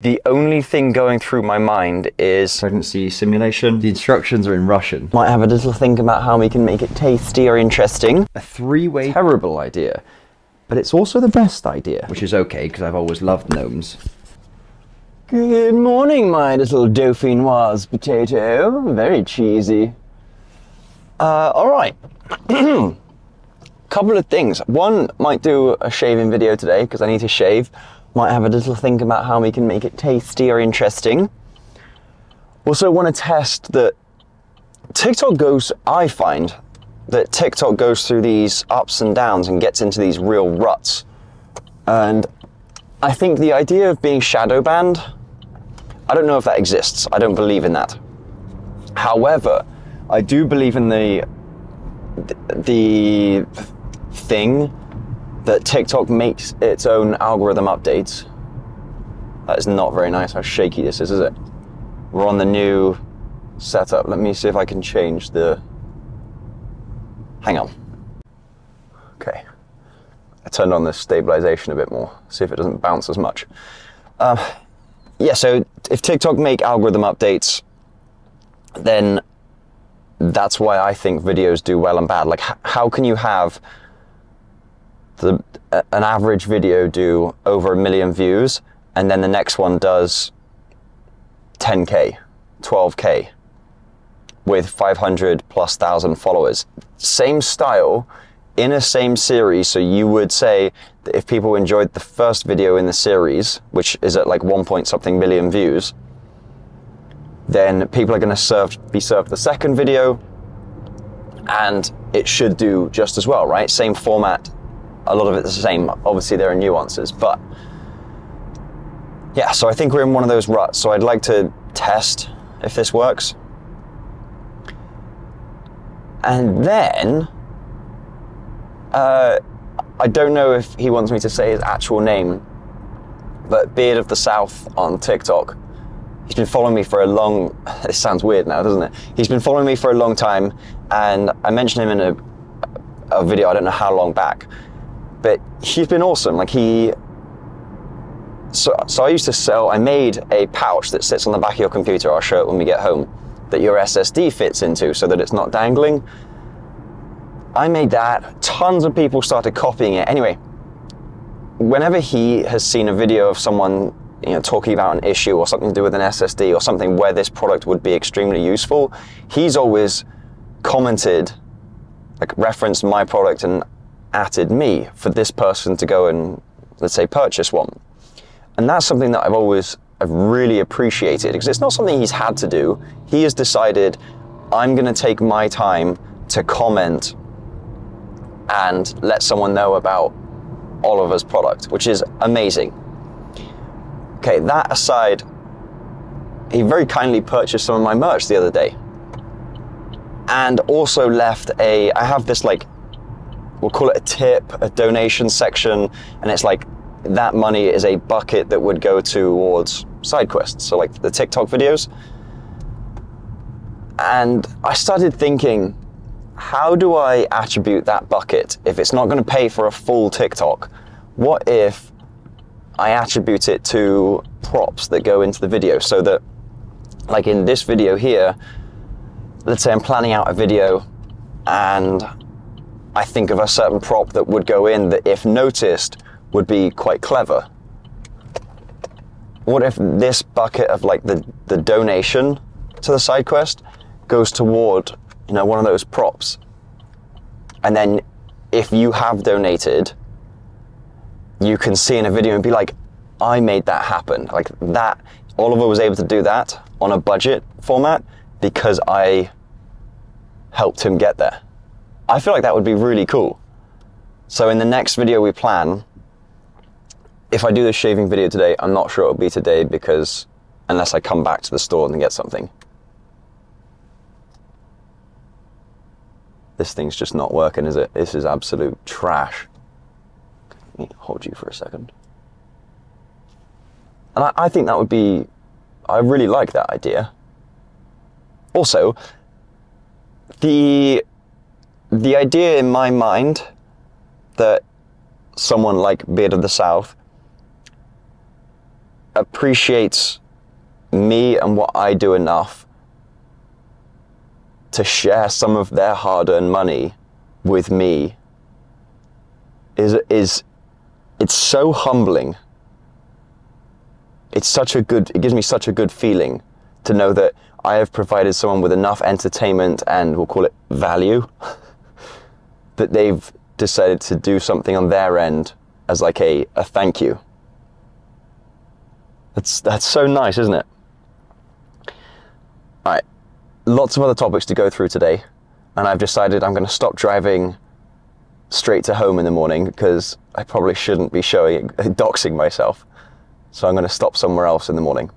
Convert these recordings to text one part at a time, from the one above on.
The only thing going through my mind is pregnancy simulation. The instructions are in Russian. might have a little think about how we can make it tasty or interesting. A three-way terrible idea, but it's also the best idea, which is okay because I've always loved gnomes. Good morning, my little dauphinoise potato. Very cheesy. Uh, all right. Couple of things. One, might do a shaving video today because I need to shave. Might have a little think about how we can make it tasty or interesting. Also, want to test that TikTok goes, I find that TikTok goes through these ups and downs and gets into these real ruts. And I think the idea of being shadow banned, I don't know if that exists. I don't believe in that. However, I do believe in the the thing that TikTok makes its own algorithm updates. That is not very nice how shaky this is, is it? We're on the new setup. Let me see if I can change the. Hang on. Okay. I turned on the stabilization a bit more, see if it doesn't bounce as much. Uh, yeah, so if TikTok make algorithm updates, then that's why I think videos do well and bad. Like, how can you have the an average video do over a million views, and then the next one does 10k, 12k, with 500 plus thousand followers? Same style, in a same series. So you would say that if people enjoyed the first video in the series, which is at like one point something million views, then people are going to serve, be served the second video and it should do just as well, right? Same format, a lot of it's the same. Obviously, there are nuances, but yeah, so I think we're in one of those ruts. So I'd like to test if this works. And then, uh, I don't know if he wants me to say his actual name, but Beard of the South on TikTok he's been following me for a long this sounds weird now doesn't it he's been following me for a long time and i mentioned him in a, a video i don't know how long back but he's been awesome. Like he so, so i used to sell i made a pouch that sits on the back of your computer i'll show it when we get home that your ssd fits into so that it's not dangling. I made that. Tons of people started copying it. Anyway whenever he has seen a video of someone you know, talking about an issue or something to do with an SSD or something where this product would be extremely useful, he's always commented, like referenced my product and added me for this person to go and, let's say, purchase one. And that's something that I've always I've really appreciated because it's not something he's had to do. He has decided, I'm going to take my time to comment and let someone know about Oliver's product, which is amazing. Okay, that aside, he very kindly purchased some of my merch the other day. And also left a, I have this like, we'll call it a tip, a donation section, and it's like that money is a bucket that would go towards side quests, so like the TikTok videos. And I started thinking, how do I attribute that bucket if it's not going to pay for a full TikTok? What if I attribute it to props that go into the video so that like in this video here, let's say I'm planning out a video and I think of a certain prop that would go in that if noticed would be quite clever. What if this bucket of like the, the donation to the side quest goes toward, you know, one of those props? And then if you have donated, you can see in a video and be like, I made that happen. Like that, Oliver was able to do that on a budget format because I helped him get there. I feel like that would be really cool. So in the next video we plan, if I do the shaving video today, I'm not sure it'll be today because unless I come back to the store and get something. This thing's just not working, is it? This is absolute trash. Let me hold you for a second. And I, I think that would be, I really like that idea. Also, the the idea in my mind that someone like Beard of the South appreciates me and what I do enough to share some of their hard-earned money with me is is it's so humbling. It's such a good it gives me such a good feeling to know that I have provided someone with enough entertainment and we'll call it value that they've decided to do something on their end as like a, a thank you. That's that's so nice, isn't it? Alright. Lots of other topics to go through today, and I've decided I'm gonna stop driving straight to home in the morning because I probably shouldn't be showing doxing myself. So I'm gonna stop somewhere else in the morning.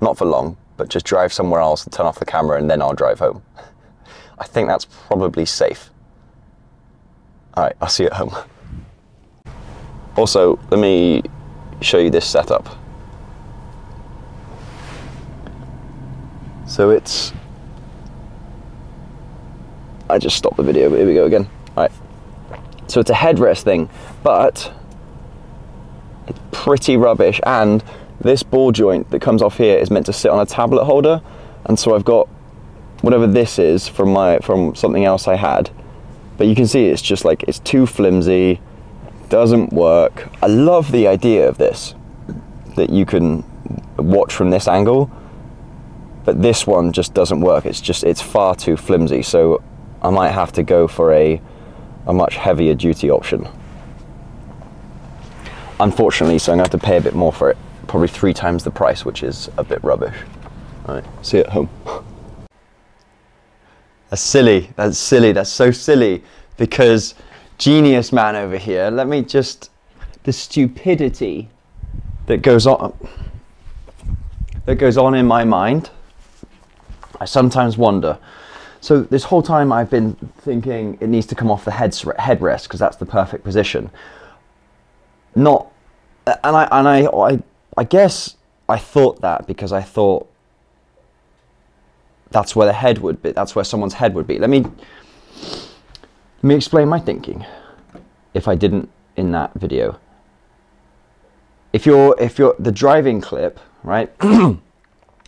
Not for long, but just drive somewhere else and turn off the camera and then I'll drive home. I think that's probably safe. All right, I'll see you at home. Also, let me show you this setup. So it's, I just stopped the video, but here we go again. All right. So it's a headrest thing, but it's pretty rubbish. And this ball joint that comes off here is meant to sit on a tablet holder. And so I've got whatever this is from my from something else I had. But you can see it's just like it's too flimsy, doesn't work. I love the idea of this that you can watch from this angle, but this one just doesn't work. It's just it's far too flimsy. So I might have to go for a a much heavier duty option. Unfortunately, so I'm gonna have to pay a bit more for it. Probably three times the price, which is a bit rubbish. All right, see you at home. That's silly. That's silly. That's so silly because genius man over here. Let me just the stupidity that goes on that goes on in my mind. I sometimes wonder. So this whole time I've been thinking it needs to come off the head headrest because that's the perfect position. Not, and I and I, I I guess I thought that because I thought that's where the head would be. That's where someone's head would be. Let me let me explain my thinking. If I didn't in that video, if you're if you're the driving clip, right?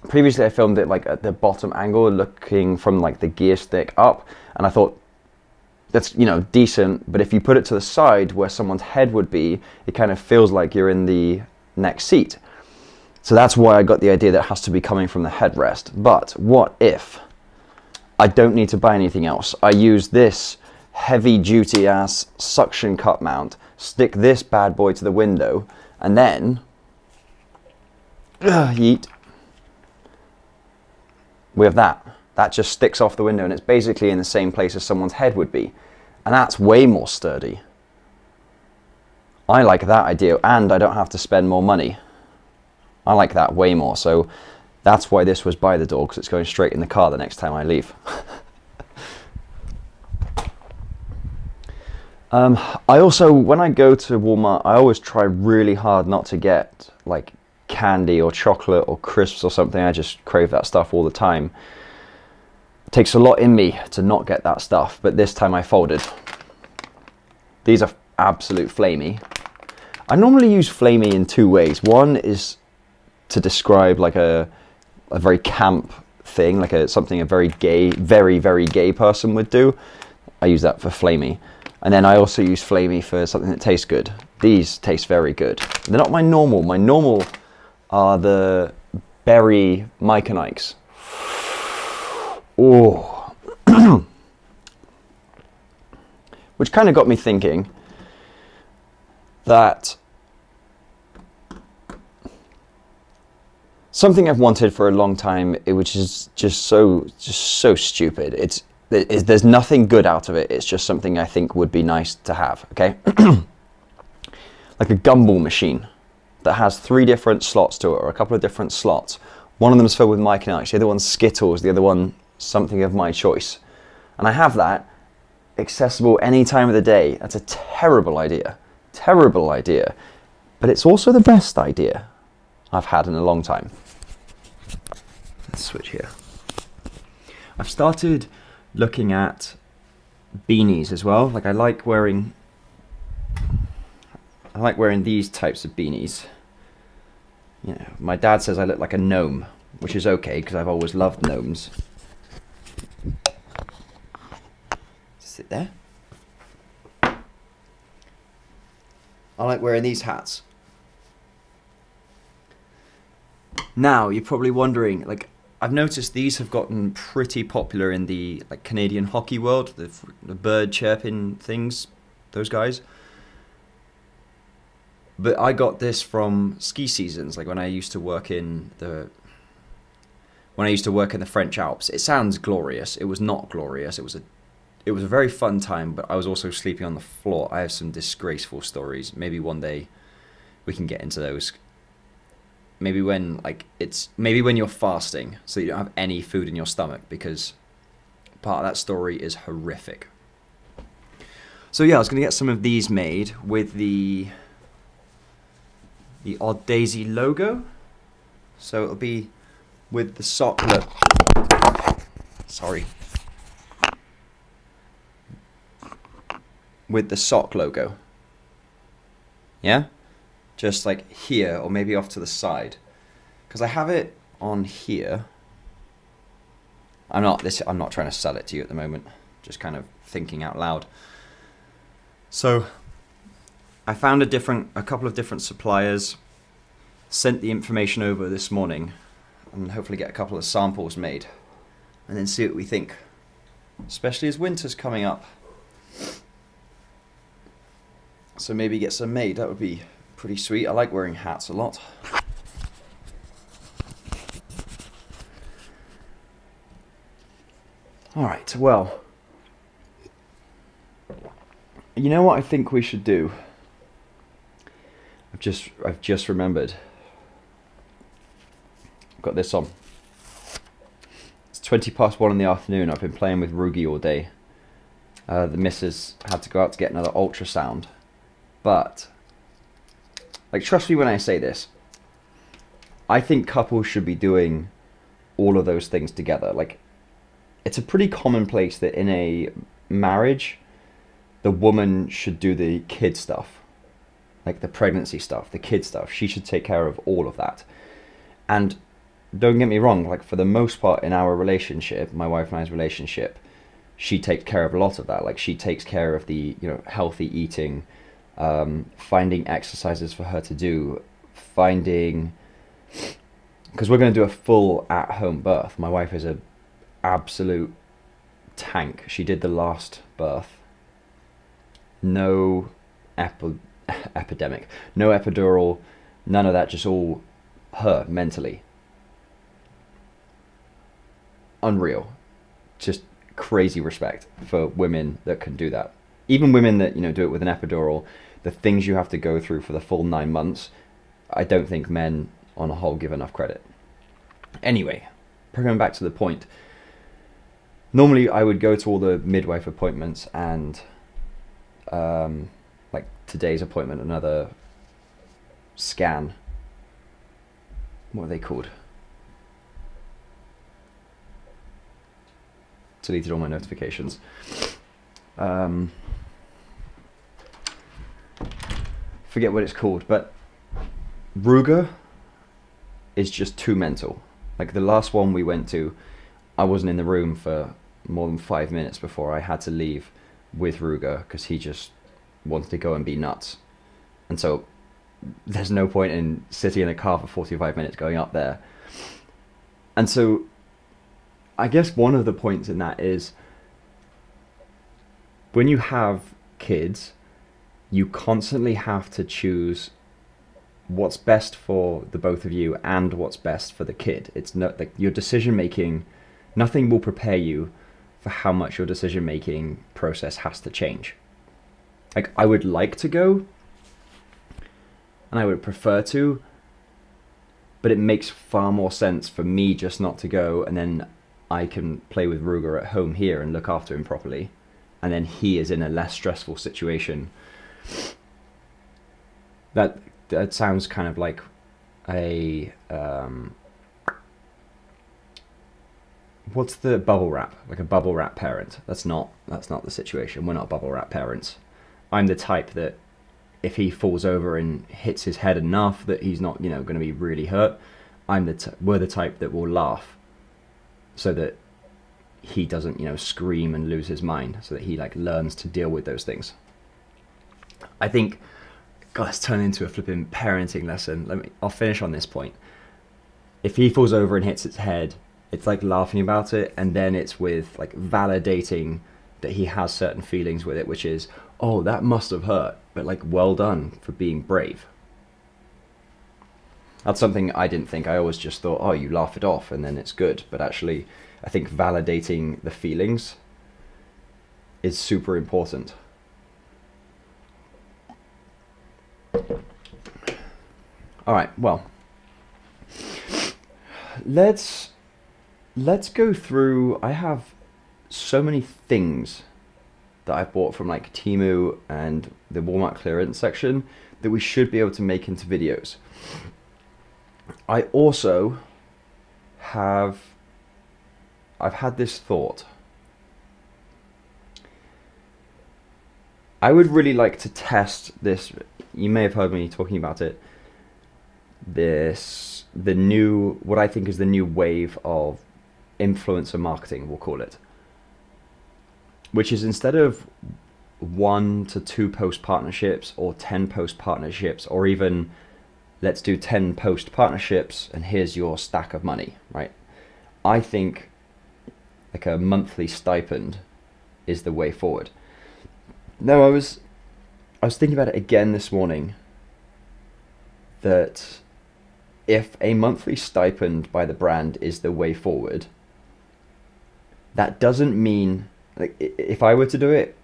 Previously, I filmed it like at the bottom angle, looking from like the gear stick up, and I thought that's you know decent. But if you put it to the side where someone's head would be, it kind of feels like you're in the next seat. So that's why I got the idea that has to be coming from the headrest. But what if I don't need to buy anything else? I use this heavy duty ass suction cup mount, stick this bad boy to the window, and then uh, yeet. We have that. That just sticks off the window and it's basically in the same place as someone's head would be. And that's way more sturdy. I like that idea and I don't have to spend more money. I like that way more. So that's why this was by the door because it's going straight in the car the next time I leave. um, I also, when I go to Walmart, I always try really hard not to get like candy or chocolate or crisps or something. I just crave that stuff all the time. It takes a lot in me to not get that stuff, but this time I folded. These are absolute flamey. I normally use flamey in two ways. One is to describe like a a very camp thing, like a something a very gay, very very gay person would do. I use that for flamey, and then I also use flamey for something that tastes good. These taste very good. They're not my normal. My normal are the berry Mike and Ike's. Oh, which kind of got me thinking that something I've wanted for a long time, which is just so just so stupid. It's, there's nothing good out of it. It's just something I think would be nice to have. Okay, like a gumball machine that has three different slots to it, or a couple of different slots. One of them is filled with Mike and the other one's Skittles, the other one something of my choice. And I have that accessible any time of the day. That's a terrible idea. Terrible idea. But it's also the best idea I've had in a long time. Let's switch here. I've started looking at beanies as well. Like I like wearing I like wearing these types of beanies. You know, my dad says I look like a gnome, which is okay because I've always loved gnomes. Sit there. I like wearing these hats. Now you're probably wondering, like, I've noticed these have gotten pretty popular in the like Canadian hockey world, the, the bird chirping things, those guys. But I got this from ski seasons, like when I used to work in the when I used to work in the French Alps. It sounds glorious. It was not glorious. It was a it was a very fun time, but I was also sleeping on the floor. I have some disgraceful stories. Maybe one day we can get into those. Maybe when like it's maybe when you're fasting, so you don't have any food in your stomach because part of that story is horrific. So yeah, I was gonna get some of these made with the the Odd Daisy logo. So it'll be with the sock look. Sorry. With the sock logo. Yeah? Just like here or maybe off to the side. Because I have it on here. I'm not this I'm not trying to sell it to you at the moment. Just kind of thinking out loud. So I found a different, a couple of different suppliers, sent the information over this morning, and hopefully get a couple of samples made, and then see what we think. Especially as winter's coming up. So maybe get some made, that would be pretty sweet. I like wearing hats a lot. Alright, well. You know what I think we should do? I've just I've just remembered. I've got this on. It's twenty past one in the afternoon. I've been playing with Rugi all day. Uh, the missus had to go out to get another ultrasound, but like trust me when I say this. I think couples should be doing all of those things together. Like it's a pretty commonplace that in a marriage, the woman should do the kid stuff like the pregnancy stuff, the kid stuff. She should take care of all of that. And don't get me wrong, like for the most part in our relationship, my wife and I's relationship, she takes care of a lot of that. Like she takes care of the, you know, healthy eating, um, finding exercises for her to do, finding because we're going to do a full at home birth. My wife is a absolute tank. She did the last birth. No apple epidemic. No epidural, none of that, just all her mentally. Unreal. Just crazy respect for women that can do that. Even women that, you know, do it with an epidural, the things you have to go through for the full nine months, I don't think men on a whole give enough credit. Anyway, going back to the point. Normally, I would go to all the midwife appointments and um, like today's appointment another scan. What are they called? Deleted all my notifications. Um, forget what it's called, but Ruger is just too mental. Like the last one we went to, I wasn't in the room for more than five minutes before I had to leave with Ruger because he just wants to go and be nuts. And so there's no point in sitting in a car for 45 minutes going up there. And so I guess one of the points in that is when you have kids, you constantly have to choose what's best for the both of you and what's best for the kid. It's not like your decision making, nothing will prepare you for how much your decision making process has to change like I would like to go and I would prefer to, but it makes far more sense for me just not to go and then I can play with Ruger at home here and look after him properly. And then he is in a less stressful situation. That that sounds kind of like a um, what's the bubble wrap? Like a bubble wrap parent. That's not that's not the situation. We're not bubble wrap parents. I'm the type that if he falls over and hits his head enough that he's not, you know, going to be really hurt, I'm the t- we're the type that will laugh, so that he doesn't, you know, scream and lose his mind, so that he like learns to deal with those things. I think, God, it's turned into a flipping parenting lesson. Let me, I'll finish on this point. If he falls over and hits his head, it's like laughing about it, and then it's with like validating that he has certain feelings with it, which is, oh, that must have hurt, but like, well done for being brave. That's something I didn't think. I always just thought, oh, you laugh it off and then it's good. But actually, I think validating the feelings is super important. All right, well, let's let's go through. I have so many things that I've bought from like Temu and the Walmart clearance section that we should be able to make into videos. I also have I've had this thought. I would really like to test this. You may have heard me talking about it. This the new what I think is the new wave of influencer marketing, we'll call it which is instead of one to two post partnerships or 10 post partnerships or even let's do 10 post partnerships and here's your stack of money right i think like a monthly stipend is the way forward no i was i was thinking about it again this morning that if a monthly stipend by the brand is the way forward that doesn't mean like if I were to do it,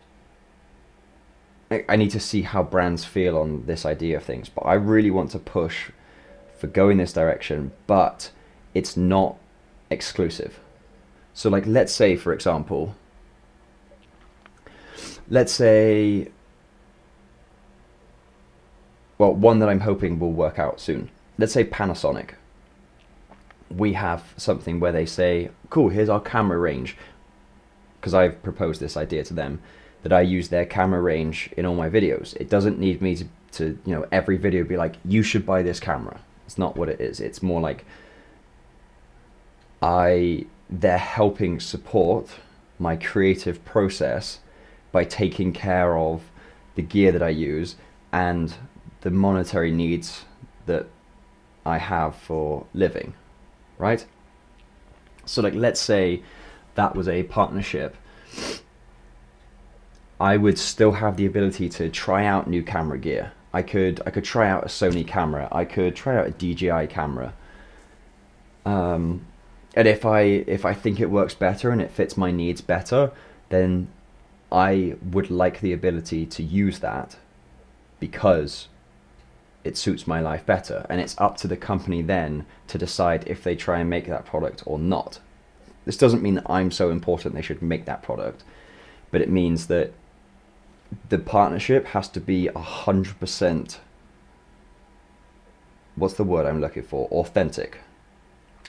I need to see how brands feel on this idea of things. But I really want to push for going this direction, but it's not exclusive. So like let's say for example, let's say well, one that I'm hoping will work out soon. Let's say Panasonic. We have something where they say, cool, here's our camera range because I've proposed this idea to them that I use their camera range in all my videos. It doesn't need me to, to you know every video be like you should buy this camera. It's not what it is. It's more like I they're helping support my creative process by taking care of the gear that I use and the monetary needs that I have for living, right? So like let's say that was a partnership, I would still have the ability to try out new camera gear. I could I could try out a Sony camera. I could try out a DJI camera. Um, and if I if I think it works better and it fits my needs better, then I would like the ability to use that because it suits my life better. And it's up to the company then to decide if they try and make that product or not. This doesn't mean that I'm so important they should make that product, but it means that the partnership has to be a hundred percent. What's the word I'm looking for? Authentic.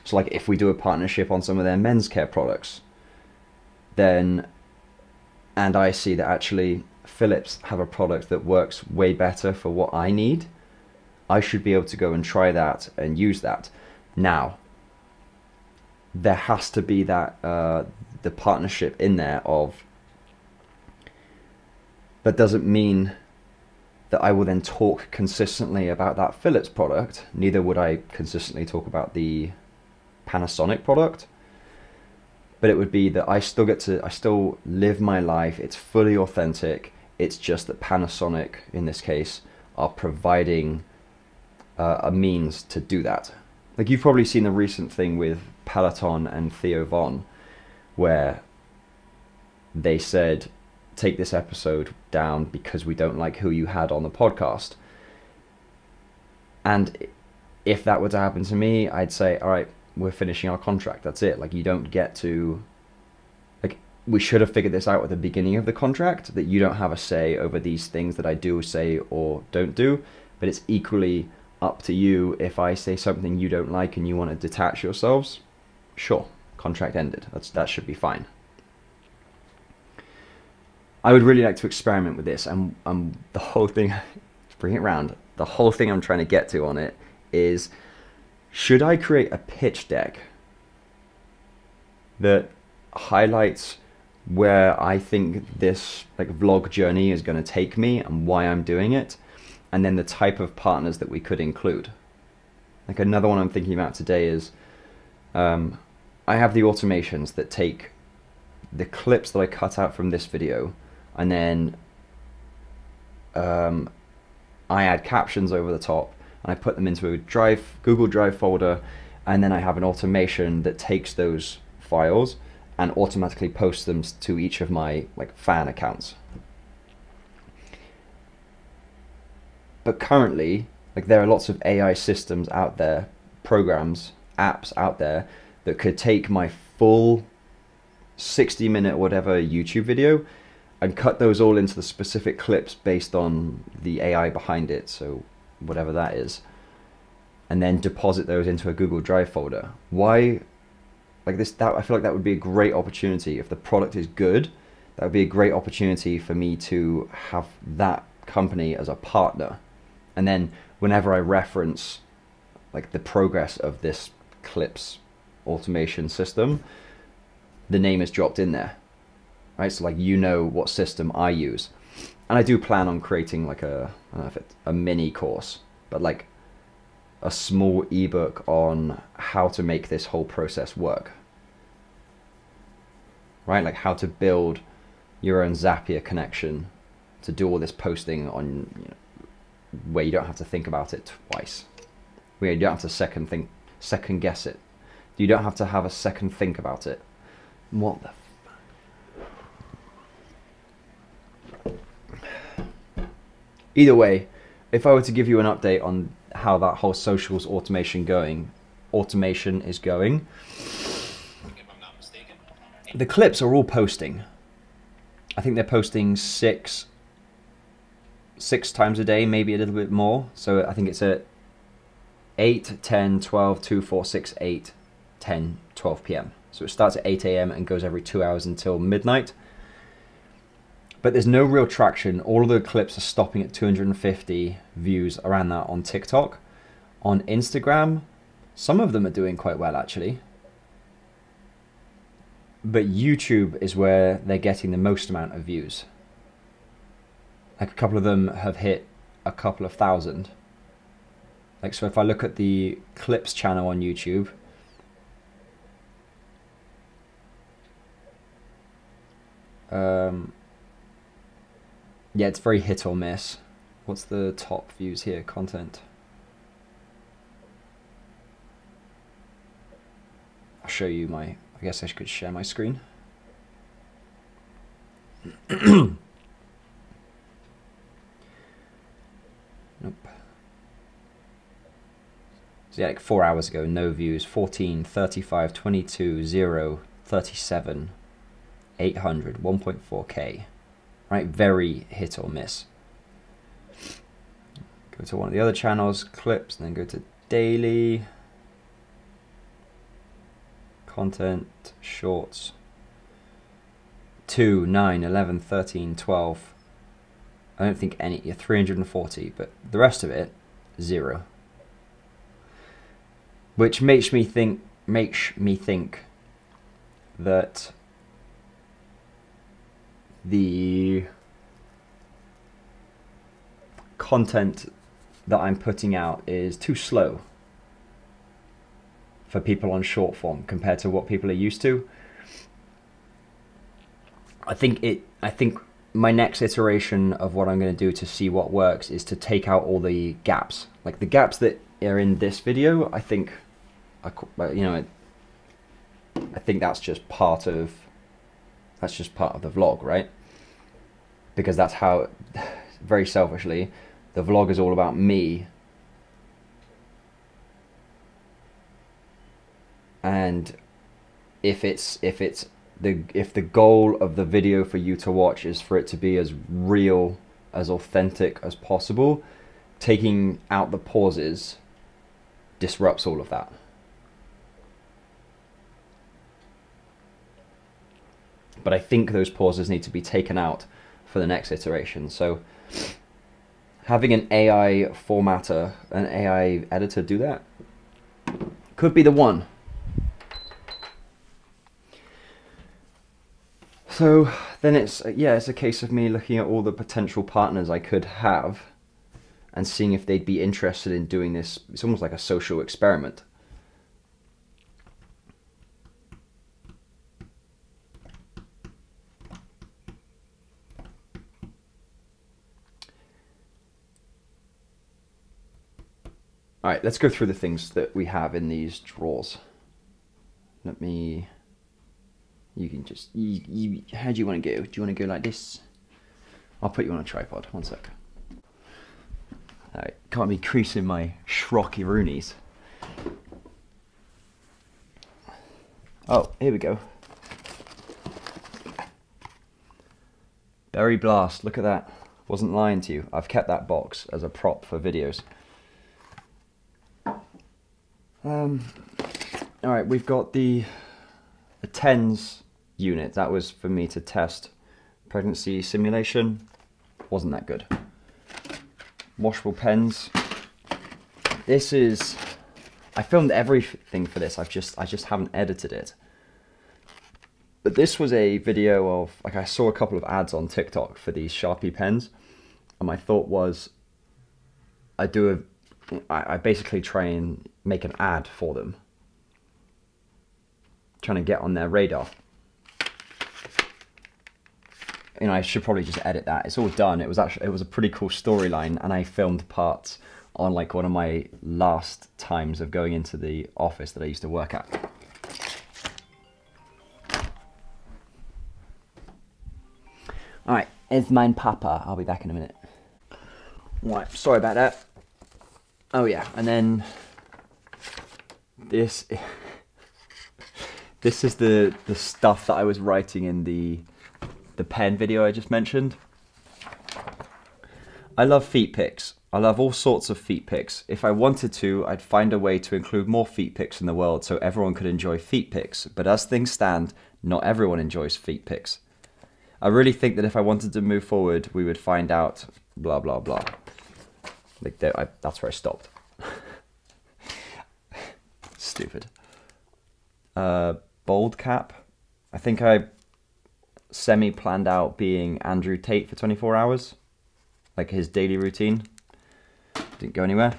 So, like, if we do a partnership on some of their men's care products, then, and I see that actually Philips have a product that works way better for what I need, I should be able to go and try that and use that. Now, there has to be that uh, the partnership in there of that doesn't mean that I will then talk consistently about that Philips product. Neither would I consistently talk about the Panasonic product. But it would be that I still get to, I still live my life. It's fully authentic. It's just that Panasonic, in this case, are providing uh, a means to do that. Like you've probably seen the recent thing with Peloton and Theo Von, where they said, take this episode down because we don't like who you had on the podcast. And if that were to happen to me, I'd say, all right, we're finishing our contract. That's it. Like, you don't get to. Like, we should have figured this out at the beginning of the contract that you don't have a say over these things that I do say or don't do, but it's equally up to you if I say something you don't like and you want to detach yourselves. Sure, contract ended. That's that should be fine. I would really like to experiment with this, and the whole thing bring it round. The whole thing I'm trying to get to on it is should I create a pitch deck that highlights where I think this like vlog journey is going to take me and why I'm doing it, and then the type of partners that we could include. Like another one I'm thinking about today is um, I have the automations that take the clips that I cut out from this video and then um, I add captions over the top and I put them into a drive Google Drive folder and then I have an automation that takes those files and automatically posts them to each of my like fan accounts. But currently, like there are lots of AI systems out there, programs, apps out there that could take my full 60 minute whatever YouTube video and cut those all into the specific clips based on the AI behind it, so whatever that is, and then deposit those into a Google Drive folder. Why, like this, that I feel like that would be a great opportunity if the product is good. That would be a great opportunity for me to have that company as a partner, and then whenever I reference like the progress of this clips automation system, the name is dropped in there right? So like you know what system I use, and I do plan on creating like a I don't know if it's a mini course, but like a small ebook on how to make this whole process work, right? Like how to build your own Zapier connection to do all this posting on you know, where you don't have to think about it twice, where you don't have to second think, second guess it. You don't have to have a second think about it. What the either way, if I were to give you an update on how that whole socials automation going, automation is going, the clips are all posting. I think they're posting six six times a day, maybe a little bit more. So I think it's at 8, 10, 12, 2, 4, 6, 8, 10, 12 p.m. So it starts at 8 a.m. and goes every two hours until midnight but there's no real traction. All of the clips are stopping at 250 views around that on TikTok. On Instagram, some of them are doing quite well actually. But YouTube is where they're getting the most amount of views. Like a couple of them have hit a couple of thousand. Like so if I look at the clips channel on YouTube, um, yeah, it's very hit or miss. What's the top views here? Content. I'll show you my, I guess I could share my screen. nope. So yeah, like four hours ago, no views, 14, 35, 22, 0, 37, 800, 1.4k right? Very hit or miss. Go to one of the other channels, clips, and then go to daily, content, shorts, 2, 9, 11, 13, 12. I don't think any, yeah, 340, but the rest of it, zero. Which makes me think, makes me think that the content that I'm putting out is too slow for people on short form compared to what people are used to. I think it I think my next iteration of what I'm going to do to see what works is to take out all the gaps. Like the gaps that are in this video, I think I uh, you know I think that's just part of that's just part of the vlog, right? Because that's how, very selfishly, the vlog is all about me. And if it's if it's the if the goal of the video for you to watch is for it to be as real, as authentic as possible, taking out the pauses disrupts all of that. But I think those pauses need to be taken out for the next iteration. So having an AI formatter, an AI editor do that could be the one. So then it's yeah, it's a case of me looking at all the potential partners I could have and seeing if they'd be interested in doing this. It's almost like a social experiment. All right, let's go through the things that we have in these drawers. Let me. You can just. You, you, how do you want to go? Do you want to go like this? I'll put you on a tripod. One sec. All right, can't be creasing my schrocky roonies. Oh, here we go. Berry Blast, look at that. Wasn't lying to you. I've kept that box as a prop for videos. Um, all right, we've got the, the TENS unit. That was for me to test pregnancy simulation. Wasn't that good. Washable pens. This is, I filmed everything for this. I've just, I just haven't edited it. But this was a video of, like I saw a couple of ads on TikTok for these Sharpie pens. And my thought was, I do a I, I basically try and make an ad for them, trying to get on their radar. You know, I should probably just edit that. It's all done. It was actually it was a pretty cool storyline, and I filmed parts on like one of my last times of going into the office that I used to work at. All right, it's mine, Papa. I'll be back in a minute. Right, sorry about that. Oh yeah, and then this this is the the stuff that I was writing in the the pen video I just mentioned. I love feet pics. I love all sorts of feet pics. If I wanted to, I'd find a way to include more feet pics in the world so everyone could enjoy feet pics. But as things stand, not everyone enjoys feet pics. I really think that if I wanted to move forward, we would find out blah blah blah. Like I, that's where I stopped. Stupid. Uh, bold cap. I think I semi planned out being Andrew Tate for 24 hours, like his daily routine. Didn't go anywhere.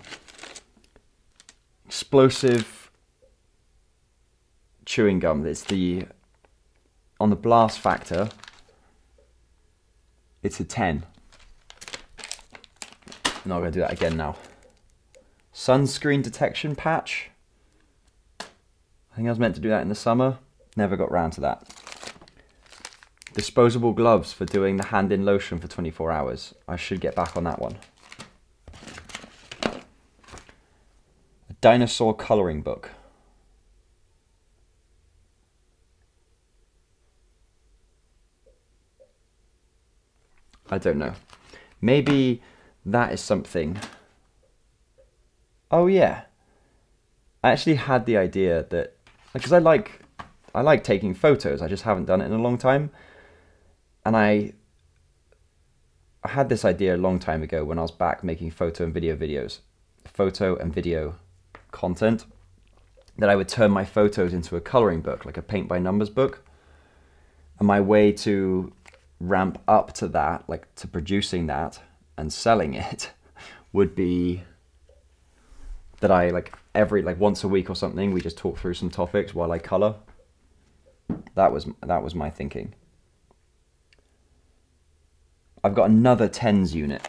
Explosive chewing gum. It's the on the blast factor. It's a 10. I'm not going to do that again now. Sunscreen detection patch. I think I was meant to do that in the summer. Never got round to that. Disposable gloves for doing the hand in lotion for 24 hours. I should get back on that one. A dinosaur colouring book. I don't know. Maybe that is something. Oh yeah. I actually had the idea that because I like I like taking photos. I just haven't done it in a long time. And I I had this idea a long time ago when I was back making photo and video videos, photo and video content, that I would turn my photos into a coloring book, like a paint by numbers book. And my way to ramp up to that, like to producing that and selling it, would be that I like every like once a week or something we just talk through some topics while I color. That was that was my thinking. I've got another tens unit.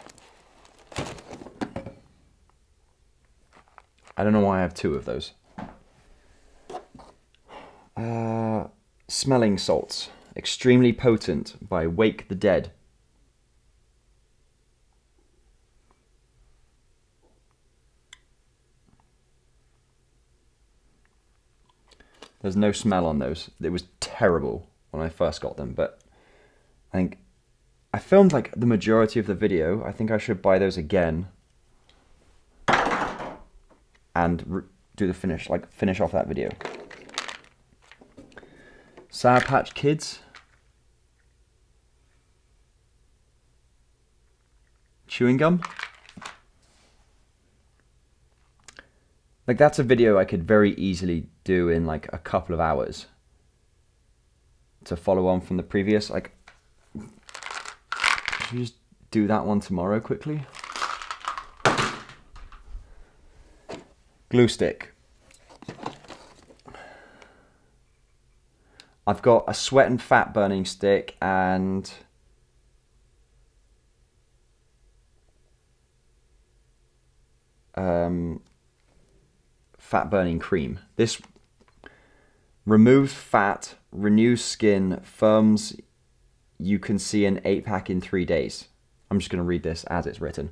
I don't know why I have two of those. Uh, smelling salts, extremely potent by Wake the Dead. There's no smell on those. It was terrible when I first got them, but I think I filmed like the majority of the video. I think I should buy those again and do the finish, like finish off that video. Sour Patch Kids. Chewing gum. Like that's a video I could very easily do in like a couple of hours to follow on from the previous. Like, should we just do that one tomorrow quickly? Glue stick. I've got a sweat and fat burning stick and um, fat burning cream. This removes fat, renews skin, firms you can see an 8 pack in 3 days. I'm just going to read this as it's written.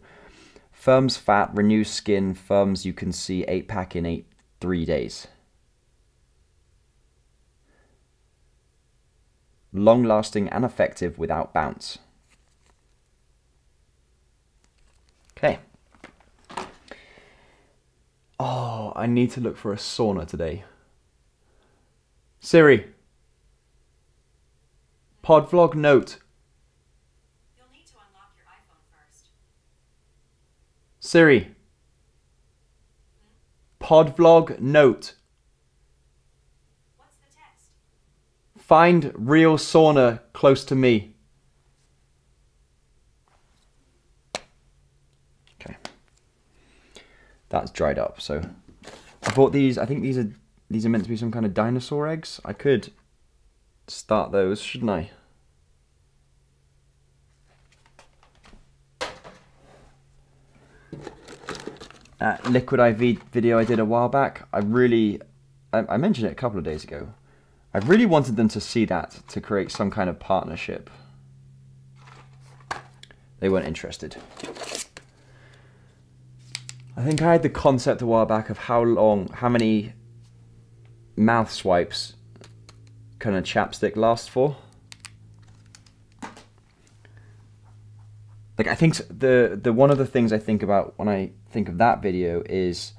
Firms fat, renews skin, firms you can see 8 pack in 8 3 days. Long lasting and effective without bounce. Okay. Oh, I need to look for a sauna today. Siri. Pod vlog note. You'll need to unlock your iPhone first. Siri. Podvlog note. What's the text? Find real sauna close to me. Okay. That's dried up, so I bought these, I think these are these are meant to be some kind of dinosaur eggs. I could start those, shouldn't I? That liquid IV video I did a while back, I really, I, I mentioned it a couple of days ago. I really wanted them to see that to create some kind of partnership. They weren't interested. I think I had the concept a while back of how long, how many mouth swipes can a chapstick last for. Like I think the the one of the things I think about when I think of that video is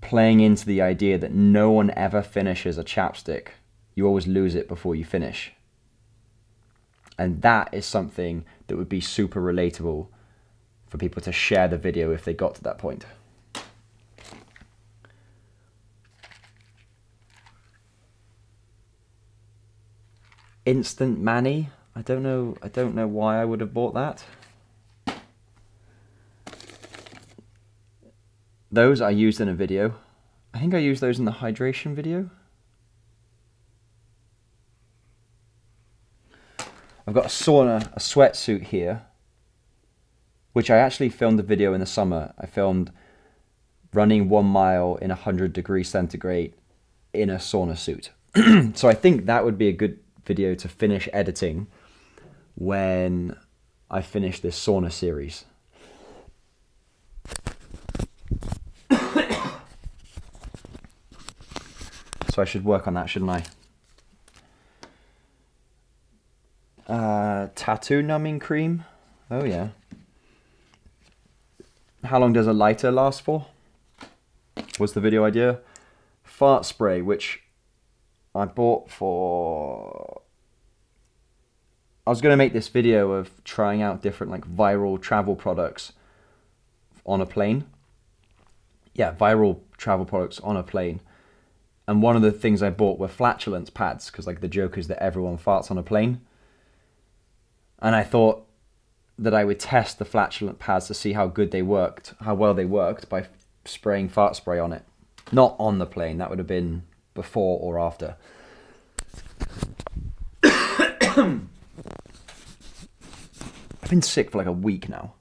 playing into the idea that no one ever finishes a chapstick. You always lose it before you finish. And that is something that would be super relatable for people to share the video if they got to that point. Instant Manny. I don't know. I don't know why I would have bought that. Those I used in a video. I think I used those in the hydration video. I've got a sauna, a sweatsuit here, which I actually filmed a video in the summer. I filmed running one mile in 100 degrees centigrade in a sauna suit. so I think that would be a good video to finish editing when I finish this sauna series. so I should work on that, shouldn't I? Uh, tattoo numbing cream. Oh yeah. How long does a lighter last for? Was the video idea. Fart spray, which I bought for. I was going to make this video of trying out different like viral travel products on a plane. Yeah, viral travel products on a plane. And one of the things I bought were flatulence pads because like the joke is that everyone farts on a plane. And I thought that I would test the flatulent pads to see how good they worked, how well they worked by spraying fart spray on it. Not on the plane, that would have been before or after. I've been sick for like a week now.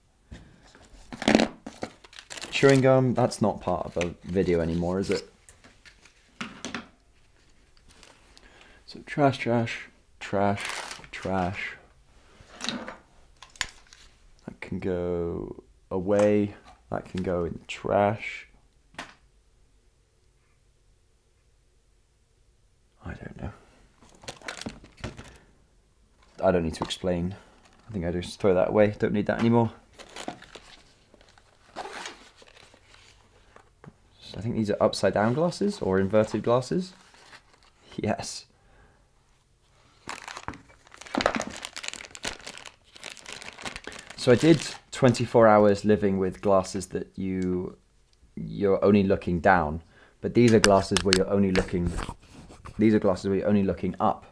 Chewing gum, that's not part of a video anymore, is it? So trash, trash, trash, trash. That can go away. That can go in trash. I don't know. I don't need to explain. I think I just throw that away. Don't need that anymore. So I think these are upside down glasses or inverted glasses. Yes. So I did 24 hours living with glasses that you you're only looking down. But these are glasses where you're only looking. These are glasses where you're only looking up.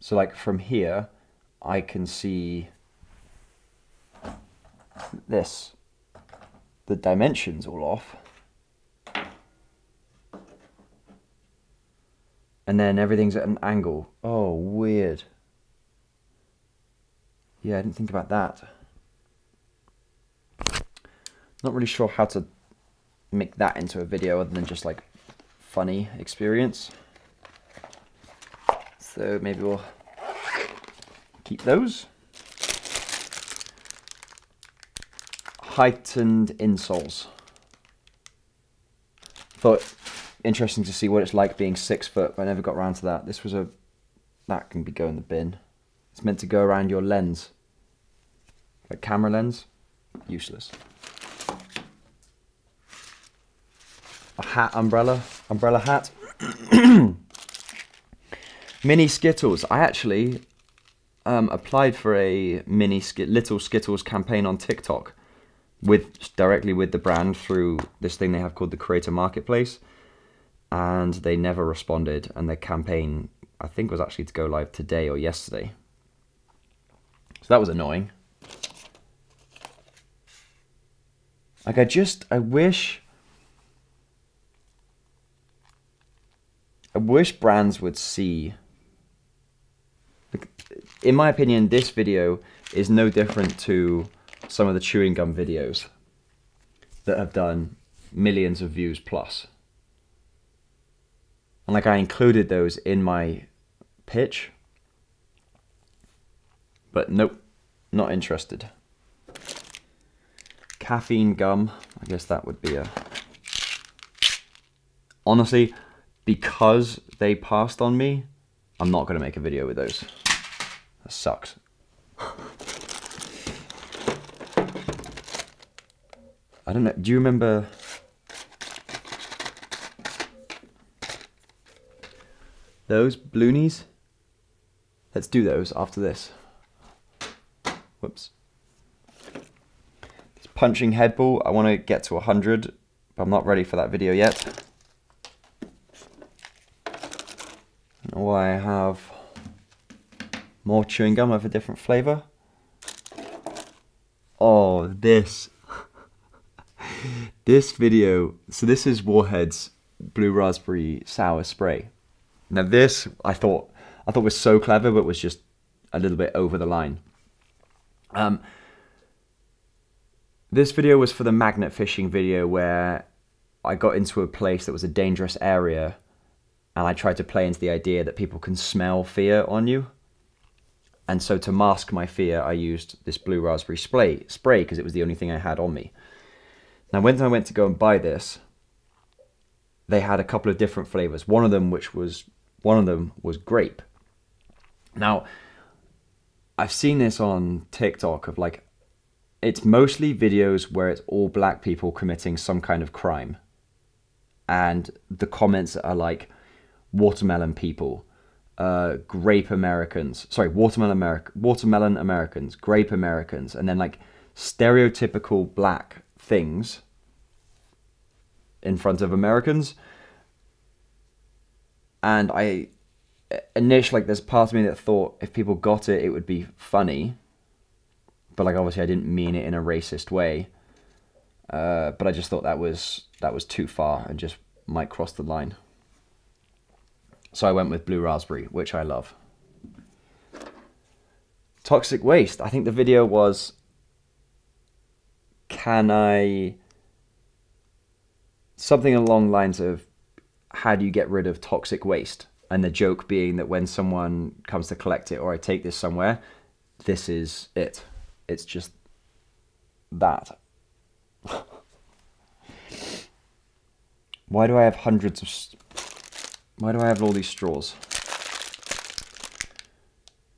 So like from here, I can see this. The dimensions all off. And then everything's at an angle. Oh, weird. Yeah, I didn't think about that. Not really sure how to make that into a video other than just like funny experience. So maybe we'll keep those. Heightened insoles. Thought interesting to see what it's like being six foot, but I never got around to that. This was a that can be go in the bin. It's meant to go around your lens. A camera lens. Useless. A hat umbrella. Umbrella hat. mini Skittles. I actually um, applied for a mini Sk little Skittles campaign on TikTok with directly with the brand through this thing they have called the Creator Marketplace, and they never responded. And their campaign, I think, was actually to go live today or yesterday. So that was annoying. Like I just, I wish. I wish brands would see in my opinion, this video is no different to some of the chewing gum videos that have done millions of views plus. And like I included those in my pitch, but nope, not interested. Caffeine gum, I guess that would be a... Honestly, because they passed on me, I'm not going to make a video with those. Sucks. I don't know. Do you remember? Those Bloonies? Let's do those after this. Whoops. This punching head ball, I want to get to 100, but I'm not ready for that video yet. Oh, I have more chewing gum of a different flavour. Oh, this. this video. So this is Warheads Blue Raspberry Sour Spray. Now this, I thought, I thought was so clever, but was just a little bit over the line. Um, this video was for the magnet fishing video where I got into a place that was a dangerous area and I tried to play into the idea that people can smell fear on you. And so to mask my fear, I used this blue raspberry spray spray because it was the only thing I had on me. Now, when I went to go and buy this, they had a couple of different flavors. One of them, which was one of them, was grape. Now, I've seen this on TikTok of like, it's mostly videos where it's all black people committing some kind of crime, and the comments are like, watermelon people uh, grape Americans, sorry, watermelon America, watermelon Americans, grape Americans, and then like stereotypical black things in front of Americans. And I initially like there's part of me that thought if people got it, it would be funny. But like obviously I didn't mean it in a racist way. Uh, but I just thought that was that was too far and just might cross the line. So I went with Blue Raspberry, which I love. Toxic waste. I think the video was can I something along lines of how do you get rid of toxic waste? And the joke being that when someone comes to collect it or I take this somewhere, this is it. It's just that. Why do I have hundreds of why do I have all these straws?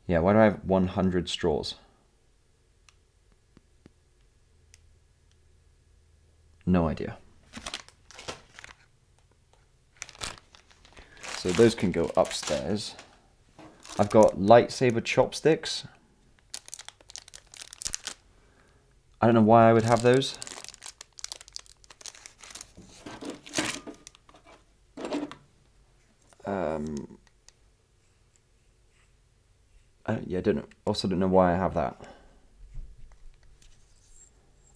Yeah, why do I have 100 straws? No idea. So those can go upstairs. I've got lightsaber chopsticks. I don't know why I would have those. Um, I, yeah, I don't. Also, don't know why I have that.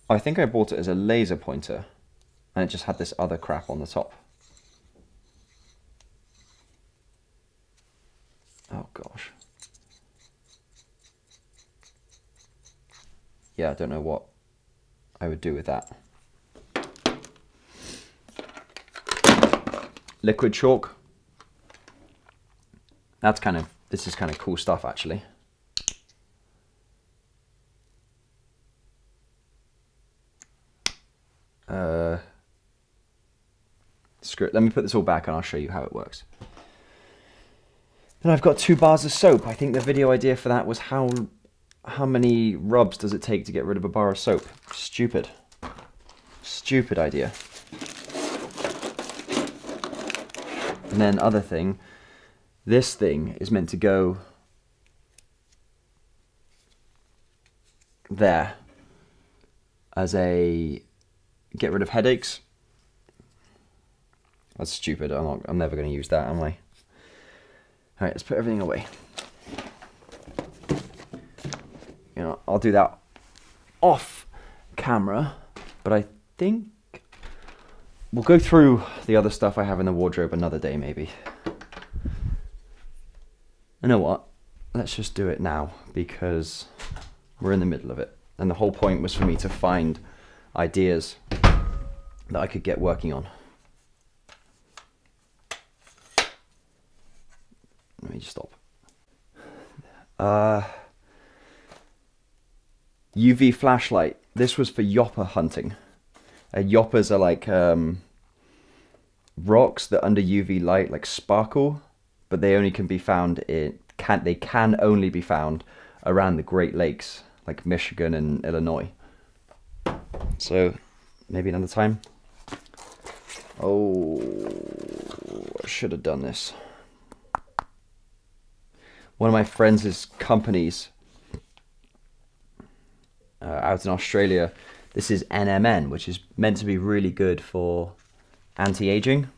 I think I bought it as a laser pointer, and it just had this other crap on the top. Oh gosh. Yeah, I don't know what I would do with that. Liquid chalk. That's kind of, this is kind of cool stuff actually. Screw it. Let me put this all back and I'll show you how it works. Then I've got two bars of soap. I think the video idea for that was how how many rubs does it take to get rid of a bar of soap? Stupid. Stupid idea. And then other thing, this thing is meant to go there as a get rid of headaches. That's stupid. I'm not, I'm never going to use that, am I? All right, let's put everything away. You know, I'll do that off camera, but I think we'll go through the other stuff I have in the wardrobe another day, maybe. You know what? Let's just do it now because we're in the middle of it. And the whole point was for me to find ideas that I could get working on. Let me just stop. Uh, UV flashlight. This was for Yooper hunting. Uh, Yoopers are like um, rocks that under UV light like sparkle, but they only can be found in can they can only be found around the Great Lakes like Michigan and Illinois. So maybe another time. Oh, I should have done this. One of my friends' companies uh, out in Australia, this is NMN, which is meant to be really good for anti-aging.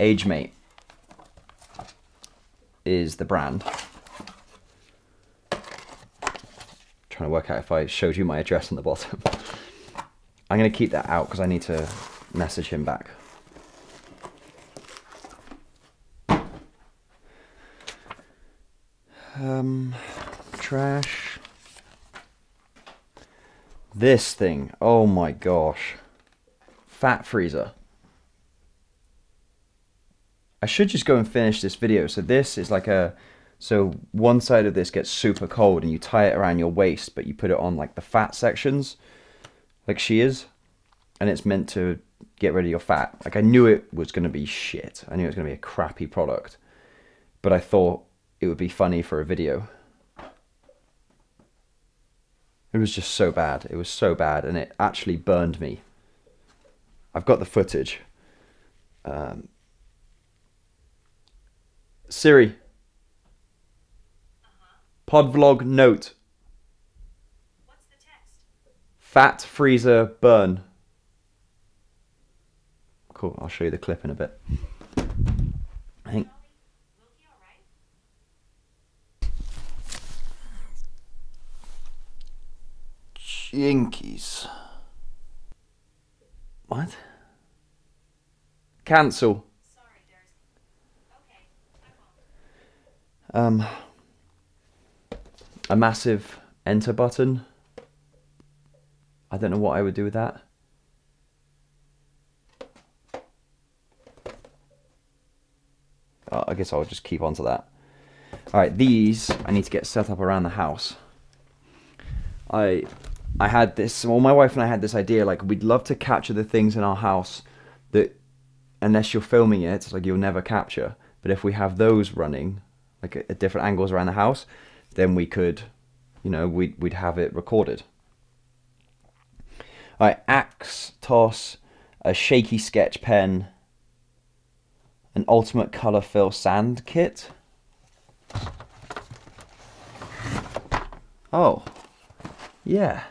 AgeMate is the brand. I'm trying to work out if I showed you my address on the bottom. I'm going to keep that out because I need to message him back. Um, trash. This thing, oh my gosh. Fat freezer. I should just go and finish this video. So this is like a, so one side of this gets super cold and you tie it around your waist, but you put it on like the fat sections, like she is. And it's meant to get rid of your fat. Like I knew it was going to be shit. I knew it was going to be a crappy product. But I thought it would be funny for a video. It was just so bad. It was so bad, and it actually burned me. I've got the footage. Um, Siri. Podvlog note. What's the text? Fat freezer burn. Cool. I'll show you the clip in a bit. I think Will he alright? Jinkies. What? Cancel. Sorry. Okay, Um, a massive enter button. I don't know what I would do with that. Uh, I guess I'll just keep on to that. Alright, these I need to get set up around the house. I I had this well my wife and I had this idea like we'd love to capture the things in our house that unless you're filming it, like you'll never capture. But if we have those running, like at, at different angles around the house, then we could, you know, we'd, we'd have it recorded. All right, axe, toss, a shaky sketch pen, an ultimate color fill sand kit. Oh, yeah.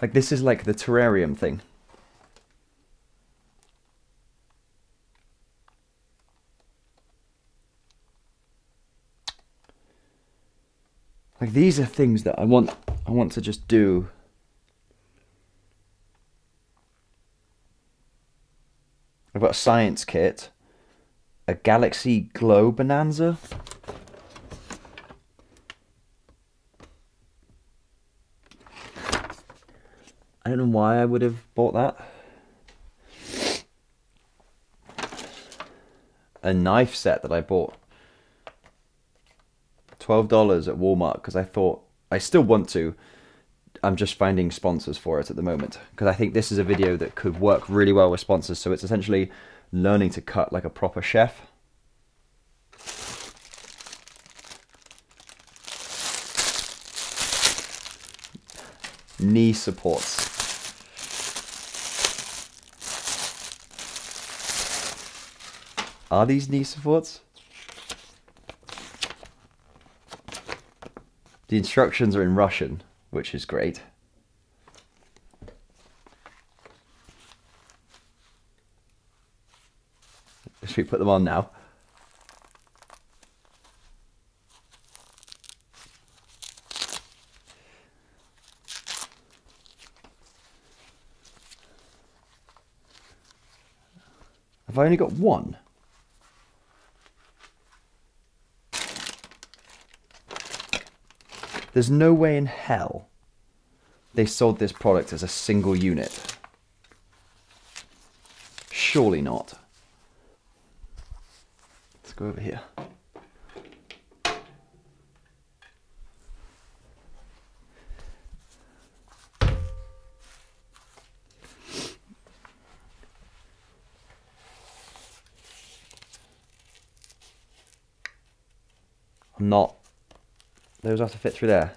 Like this is like the terrarium thing. Like these are things that I want I want to just do. I've got a science kit, a galaxy glow bonanza. I don't know why I would have bought that. A knife set that I bought twelve dollars at Walmart because I thought I still want to. I'm just finding sponsors for it at the moment because I think this is a video that could work really well with sponsors. So it's essentially learning to cut like a proper chef. Knee supports. Are these knee supports? The instructions are in Russian, which is great. Should we put them on now? I've I only got one? There's no way in hell they sold this product as a single unit. Surely not. Let's go over here. I'm not. Those have to fit through there.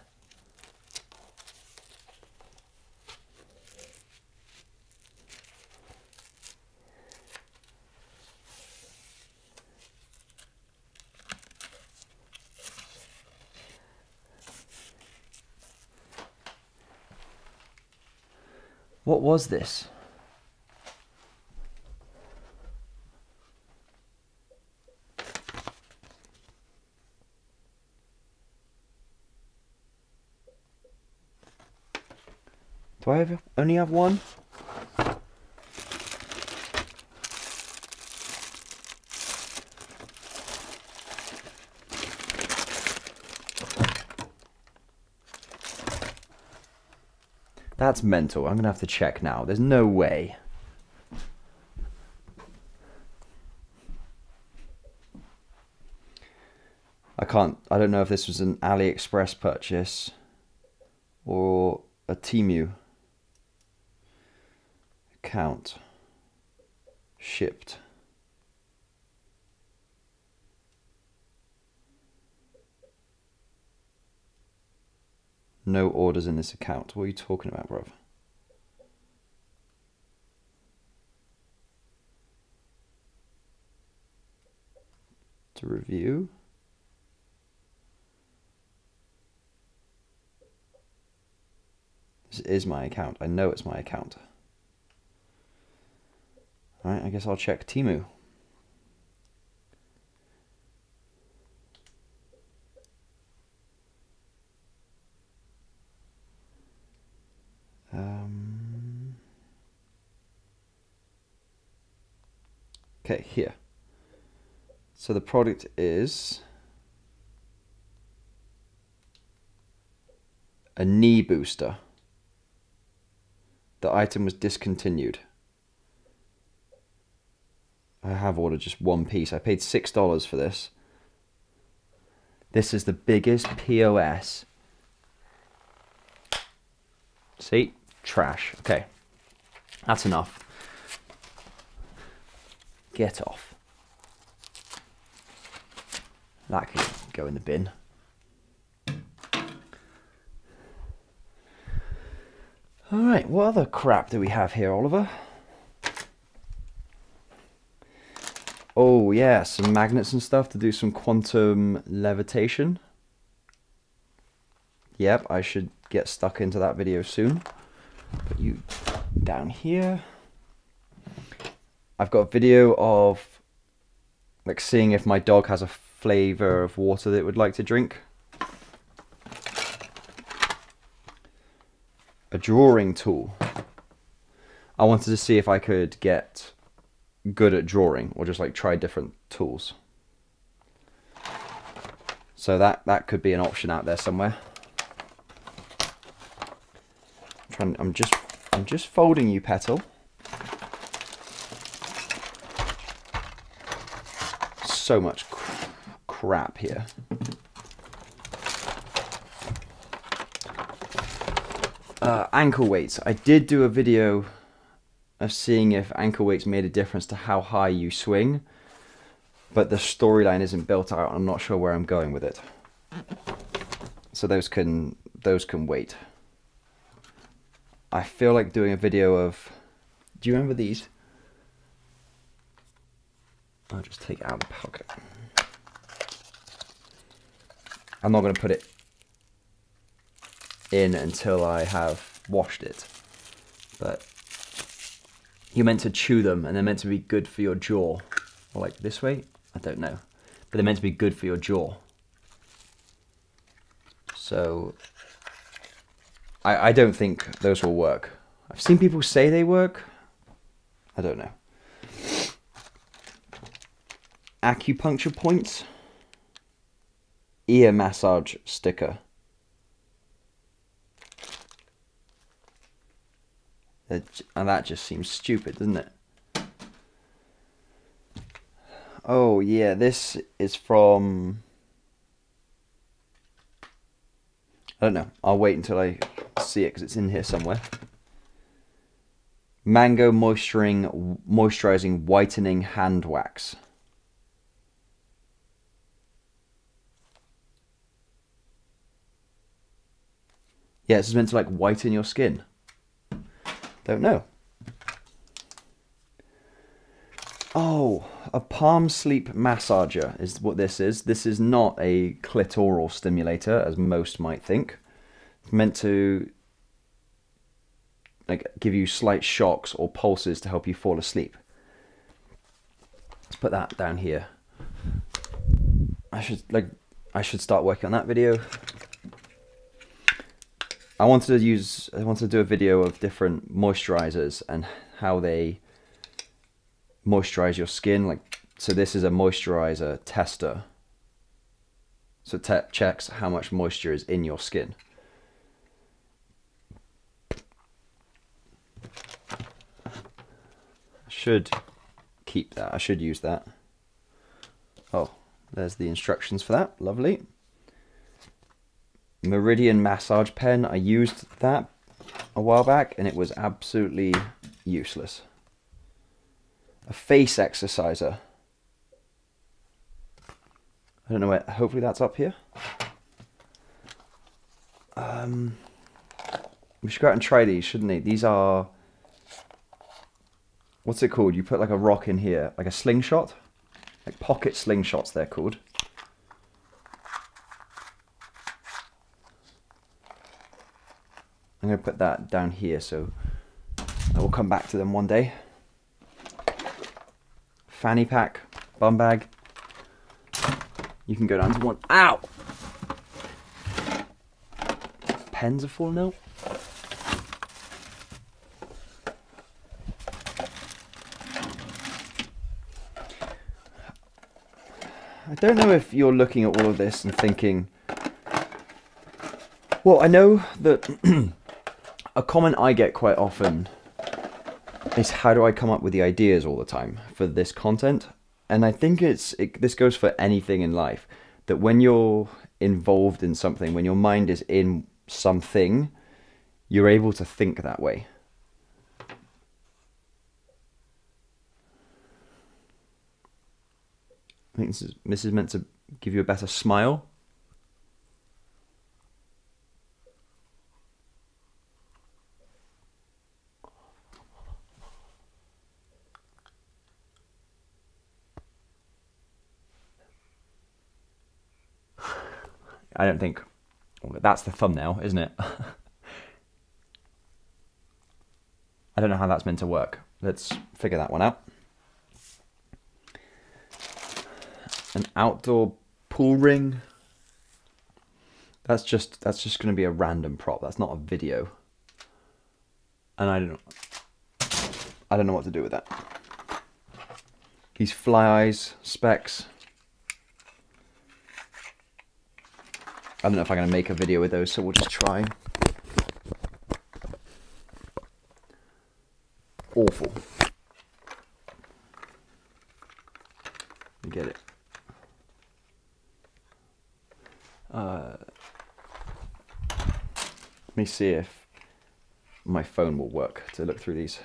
What was this? Do I have only have one? That's mental. I'm gonna have to check now. There's no way. I can't. I don't know if this was an AliExpress purchase or a Temu account shipped. No orders in this account. What are you talking about, bruv? To review. This is my account. I know it's my account. Alright, I guess I'll check Temu. Um, okay, here. So the product is a knee booster. The item was discontinued. I have ordered just one piece. I paid $6 for this. This is the biggest POS. See? Trash. Okay. That's enough. Get off. That can go in the bin. Alright, what other crap do we have here, Oliver? Oh yeah, some magnets and stuff to do some quantum levitation. Yep, I should get stuck into that video soon. Put you down here. I've got a video of like seeing if my dog has a flavor of water that it would like to drink. a drawing tool. I wanted to see if I could get good at drawing or just like try different tools. So that that could be an option out there somewhere. I'm trying I'm just I'm just folding you petal. So much cr- crap here. Uh, ankle weights. I did do a video of seeing if ankle weights made a difference to how high you swing, but the storyline isn't built out. I'm not sure where I'm going with it. So those can those can wait. I feel like doing a video of. Do you remember these? I'll just take it out of the pocket. I'm not going to put it in until I have washed it. But you're meant to chew them and they're meant to be good for your jaw. Or like this way? I don't know. But they're meant to be good for your jaw. So I, I don't think those will work. I've seen people say they work. I don't know. Acupuncture points. Ear massage sticker. And that just seems stupid, doesn't it? Oh, yeah, this is from. I don't know. I'll wait until I see it because it's in here somewhere. Mango moisturizing, moisturizing whitening hand wax. Yeah, this is meant to like whiten your skin. Don't know. Oh, a palm sleep massager is what this is. This is not a clitoral stimulator, as most might think. It's meant to like give you slight shocks or pulses to help you fall asleep. Let's put that down here. I should like I should start working on that video. I wanted to use I wanted to do a video of different moisturizers and how they moisturize your skin like so this is a moisturizer tester. So it checks how much moisture is in your skin. I should keep that I should use that. Oh there's the instructions for that lovely Meridian massage pen I used that a while back and it was absolutely useless a face exerciser. I don't know where. Hopefully that's up here. Um, we should go out and try these, shouldn't we? These are. What's it called? You put like a rock in here, like a slingshot, like pocket slingshots. They're called. I'm gonna put that down here, so I will come back to them one day fanny pack, bum bag. You can go down to one. Ow! Pens are falling out. I don't know if you're looking at all of this and thinking, well, I know that a comment I get quite often is how do I come up with the ideas all the time for this content? And I think it's it, this goes for anything in life that when you're involved in something, when your mind is in something, you're able to think that way. I think this is this is meant to give you a better smile. I don't think that's the thumbnail, isn't it? I don't know how that's meant to work. Let's figure that one out. An outdoor pool ring. That's just that's just going to be a random prop. That's not a video. and I don't I don't know what to do with that. These fly eyes specs. I don't know if I'm gonna make a video with those, so we'll just try. Awful. You get it. Uh, let me see if my phone will work to look through these.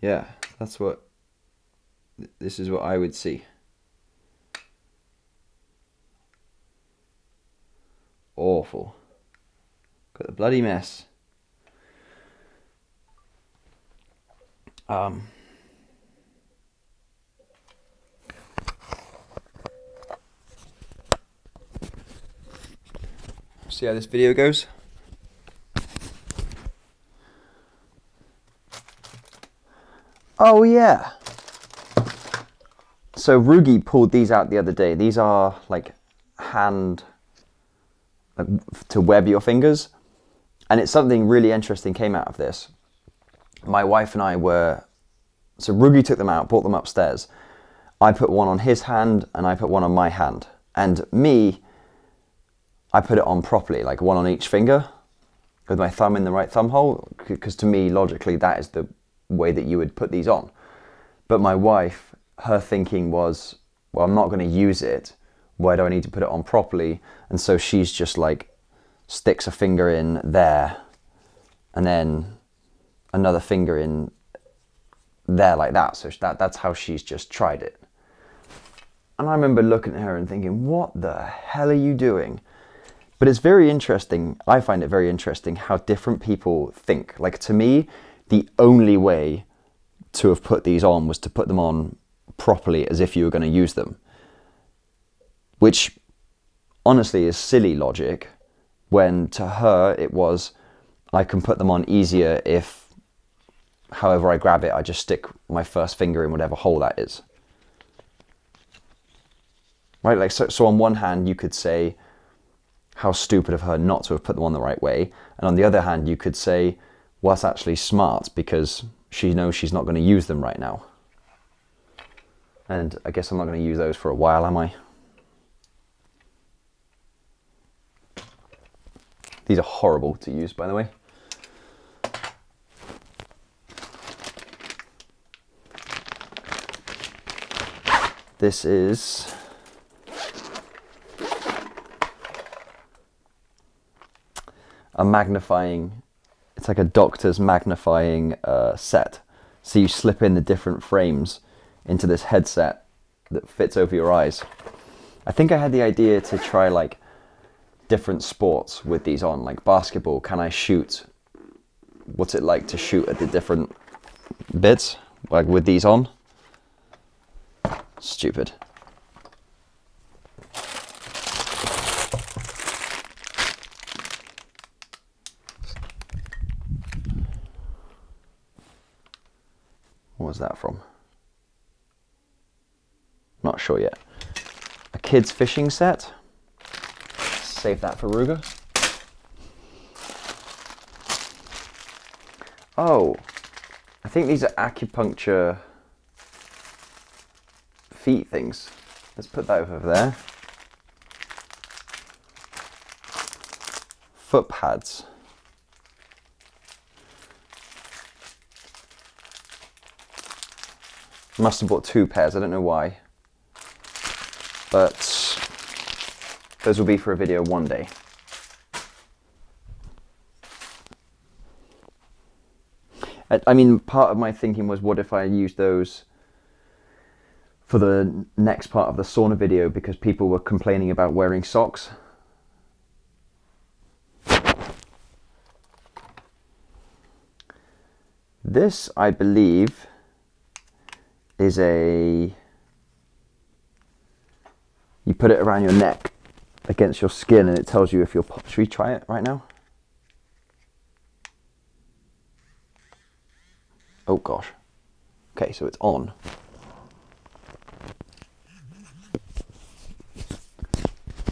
Yeah, that's what. This is what I would see. Awful. Got the bloody mess. Um. See how this video goes? Oh yeah. So Rugi pulled these out the other day. These are like hand to web your fingers, and it's something really interesting came out of this. My wife and I were so Rugi took them out, brought them upstairs. I put one on his hand and I put one on my hand, and me, I put it on properly, like one on each finger, with my thumb in the right thumb hole, because to me, logically, that is the way that you would put these on. But my wife, her thinking was, well, I'm not going to use it. Why do I need to put it on properly? And so she's just like sticks a finger in there and then another finger in there like that. So that, that's how she's just tried it. And I remember looking at her and thinking, what the hell are you doing? But it's very interesting. I find it very interesting how different people think. Like to me, the only way to have put these on was to put them on properly as if you were going to use them. Which honestly is silly logic when to her it was I can put them on easier if however I grab it I just stick my first finger in whatever hole that is. Right like so so on one hand you could say how stupid of her not to have put them on the right way and on the other hand you could say well that's actually smart because she knows she's not going to use them right now. And I guess I'm not going to use those for a while, am I? These are horrible to use, by the way. This is a magnifying, it's like a doctor's magnifying uh, set. So you slip in the different frames into this headset that fits over your eyes. I think I had the idea to try like different sports with these on, like basketball. Can I shoot? What's it like to shoot at the different bits, like with these on? Stupid. What was that from? Not sure yet. A kid's fishing set. Save that for Ruger. Oh, I think these are acupuncture feet things. Let's put that over there. Foot pads. Must have bought two pairs, I don't know why. But those will be for a video one day. I, mean, part of my thinking was what if I use those for the next part of the sauna video because people were complaining about wearing socks. This, I believe, is a. You put it around your neck against your skin and it tells you if you're. po- Should we try it right now? Oh gosh. Okay, so it's on.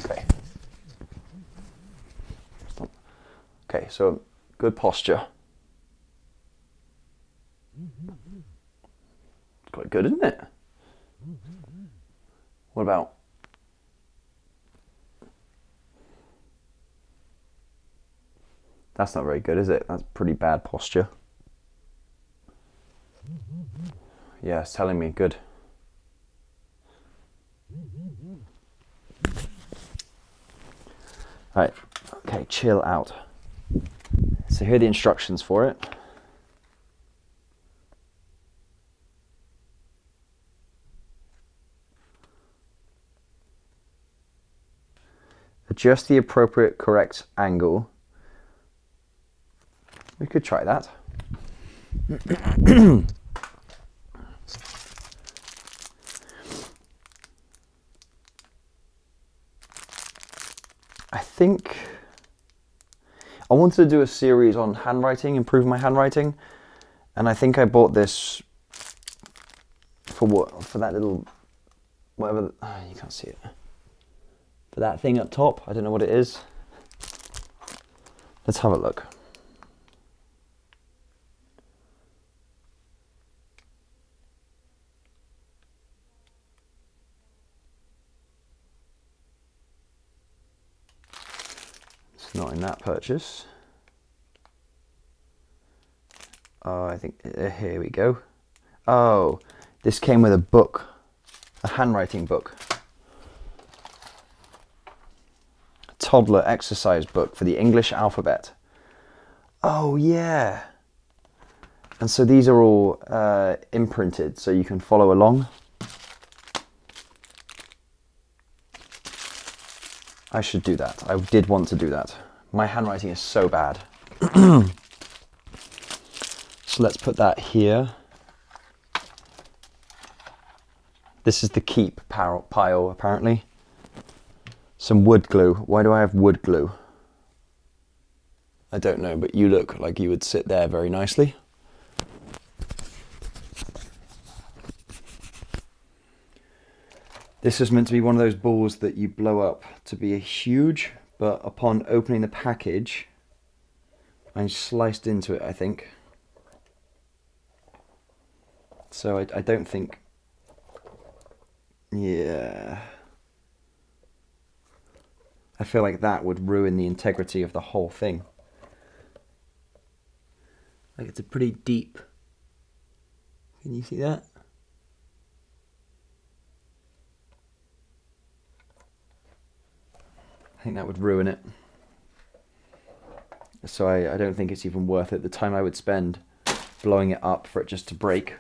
Okay. Stop. Okay, so good posture. It's quite good, isn't it? What about? That's not very good, is it? That's pretty bad posture. Yeah, it's telling me good. Right, okay, chill out. So here are the instructions for it. Adjust the appropriate correct angle. We could try that. I think I wanted to do a series on handwriting, improve my handwriting, and I think I bought this for what for that little whatever ah, you can't see it for that thing up top. I don't know what it is. Let's have a look. That purchase. Oh, I think uh, here we go. Oh, this came with a book, a handwriting book. A Toddler exercise book for the English alphabet. Oh, yeah. And so these are all uh, imprinted so you can follow along. I should do that. I did want to do that. My handwriting is so bad. so let's put that here. This is the keep pile, apparently. Some wood glue. Why do I have wood glue? I don't know, but you look like you would sit there very nicely. This is meant to be one of those balls that you blow up to be a huge, but upon opening the package, I sliced into it, I think. So I, I don't think... Yeah... I feel like that would ruin the integrity of the whole thing. Like it's a pretty deep... Can you see that? Think that would ruin it. So I, I don't think it's even worth it. The time I would spend blowing it up for it just to break.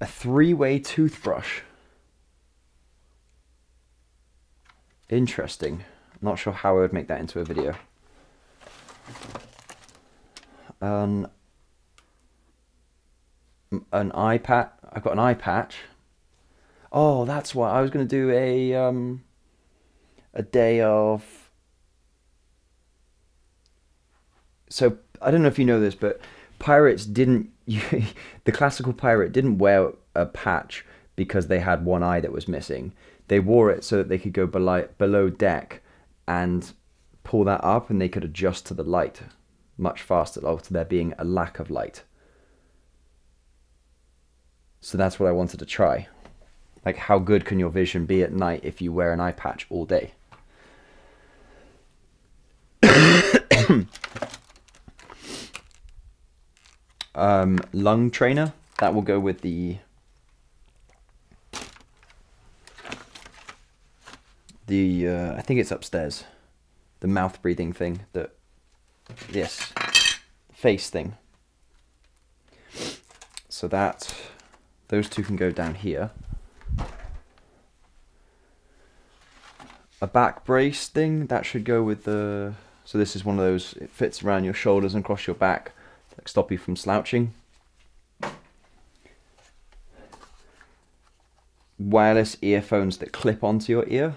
A three-way toothbrush. Interesting. Not sure how I would make that into a video. Um, an eye patch. I've got an eye patch. Oh, that's why I was going to do a um, a day of. So I don't know if you know this, but pirates didn't. the classical pirate didn't wear a patch because they had one eye that was missing. They wore it so that they could go below, deck and pull that up, and they could adjust to the light much faster, or to there being a lack of light. So that's what I wanted to try. Like, how good can your vision be at night if you wear an eye patch all day? um, lung trainer, that will go with the the uh, I think it's upstairs, the mouth breathing thing that yes, face thing. So that those two can go down here. A back brace thing that should go with the so this is one of those it fits around your shoulders and across your back like stop you from slouching. Wireless earphones that clip onto your ear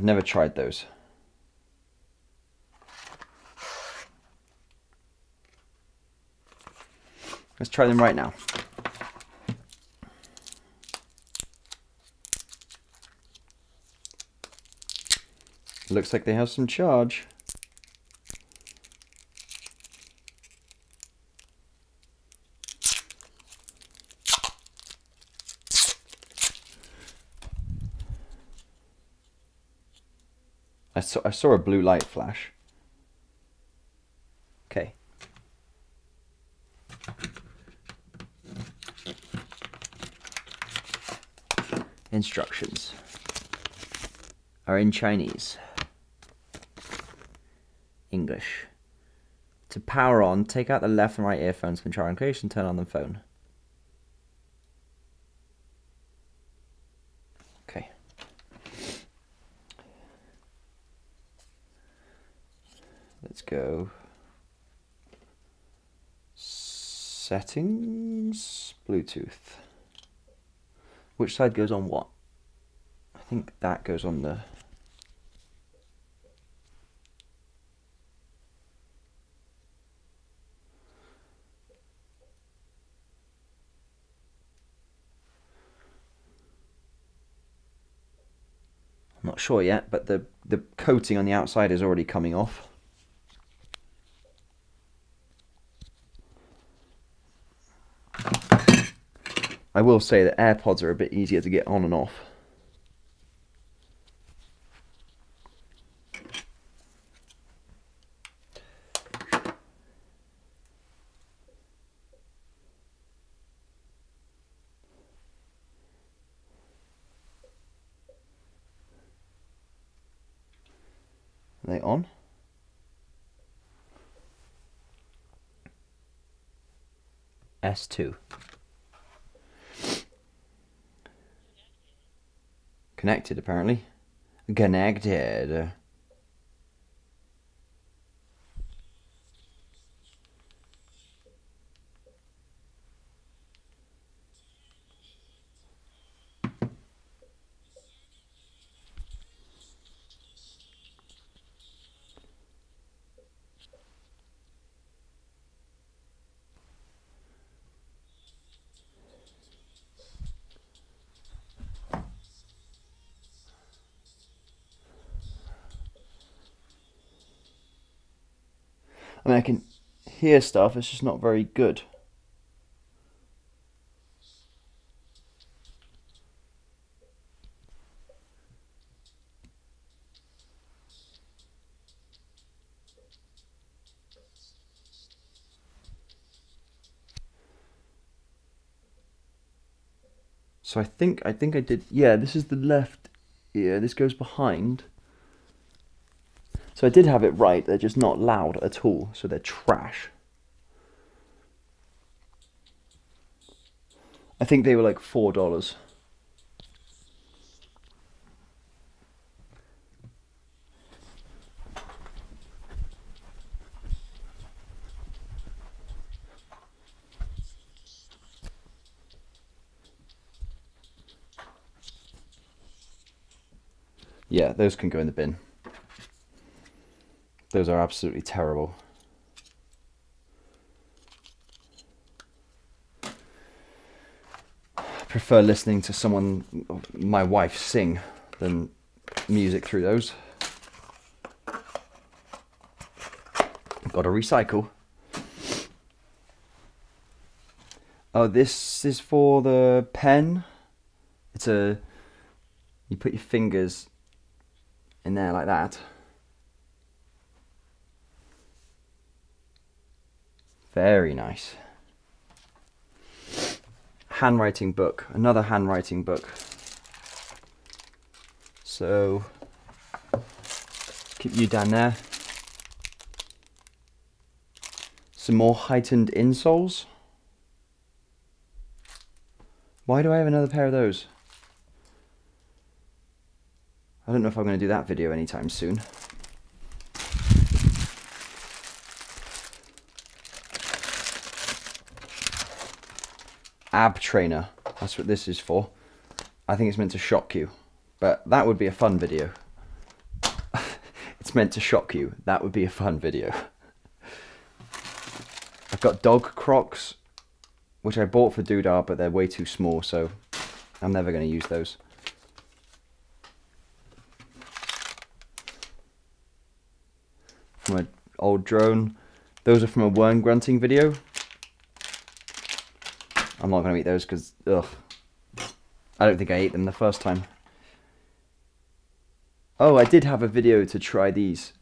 I've never tried those. Let's try them right now. Looks like they have some charge. Saw, I saw a blue light flash. Okay. Instructions are in Chinese. English. To power on, take out the left and right earphones from case and turn on the phone. Okay. Let's go. Settings, Bluetooth. Which side goes on what? I think that goes on the. I'm not sure yet, but the, the coating on the outside is already coming off. I will say that AirPods are a bit easier to get on and off. Are they on? S2. Connected, apparently. Connected. I mean, I can hear stuff, it's just not very good. So I think I think I did. Yeah, this is the left ear. This goes behind. So I did have it right. They're just not loud at all. So they're trash. I think they were like four dollars. Yeah, those can go in the bin. Those are absolutely terrible. I prefer listening to someone, my wife, sing than music through those. Got to recycle. Oh, this is for the pen. It's a. You put your fingers in there like that. Very nice. Handwriting book, another handwriting book. So, keep you down there. Some more heightened insoles. Why do I have another pair of those? I don't know if I'm going to do that video anytime soon. Ab trainer. That's what this is for. I think it's meant to shock you, but that would be a fun video. it's meant to shock you. That would be a fun video. I've got dog crocs, which I bought for Doodah, but they're way too small, so I'm never going to use those. From an old drone. Those are from a worm grunting video. I'm not going to eat those because, ugh. I don't think I ate them the first time. Oh, I did have a video to try these.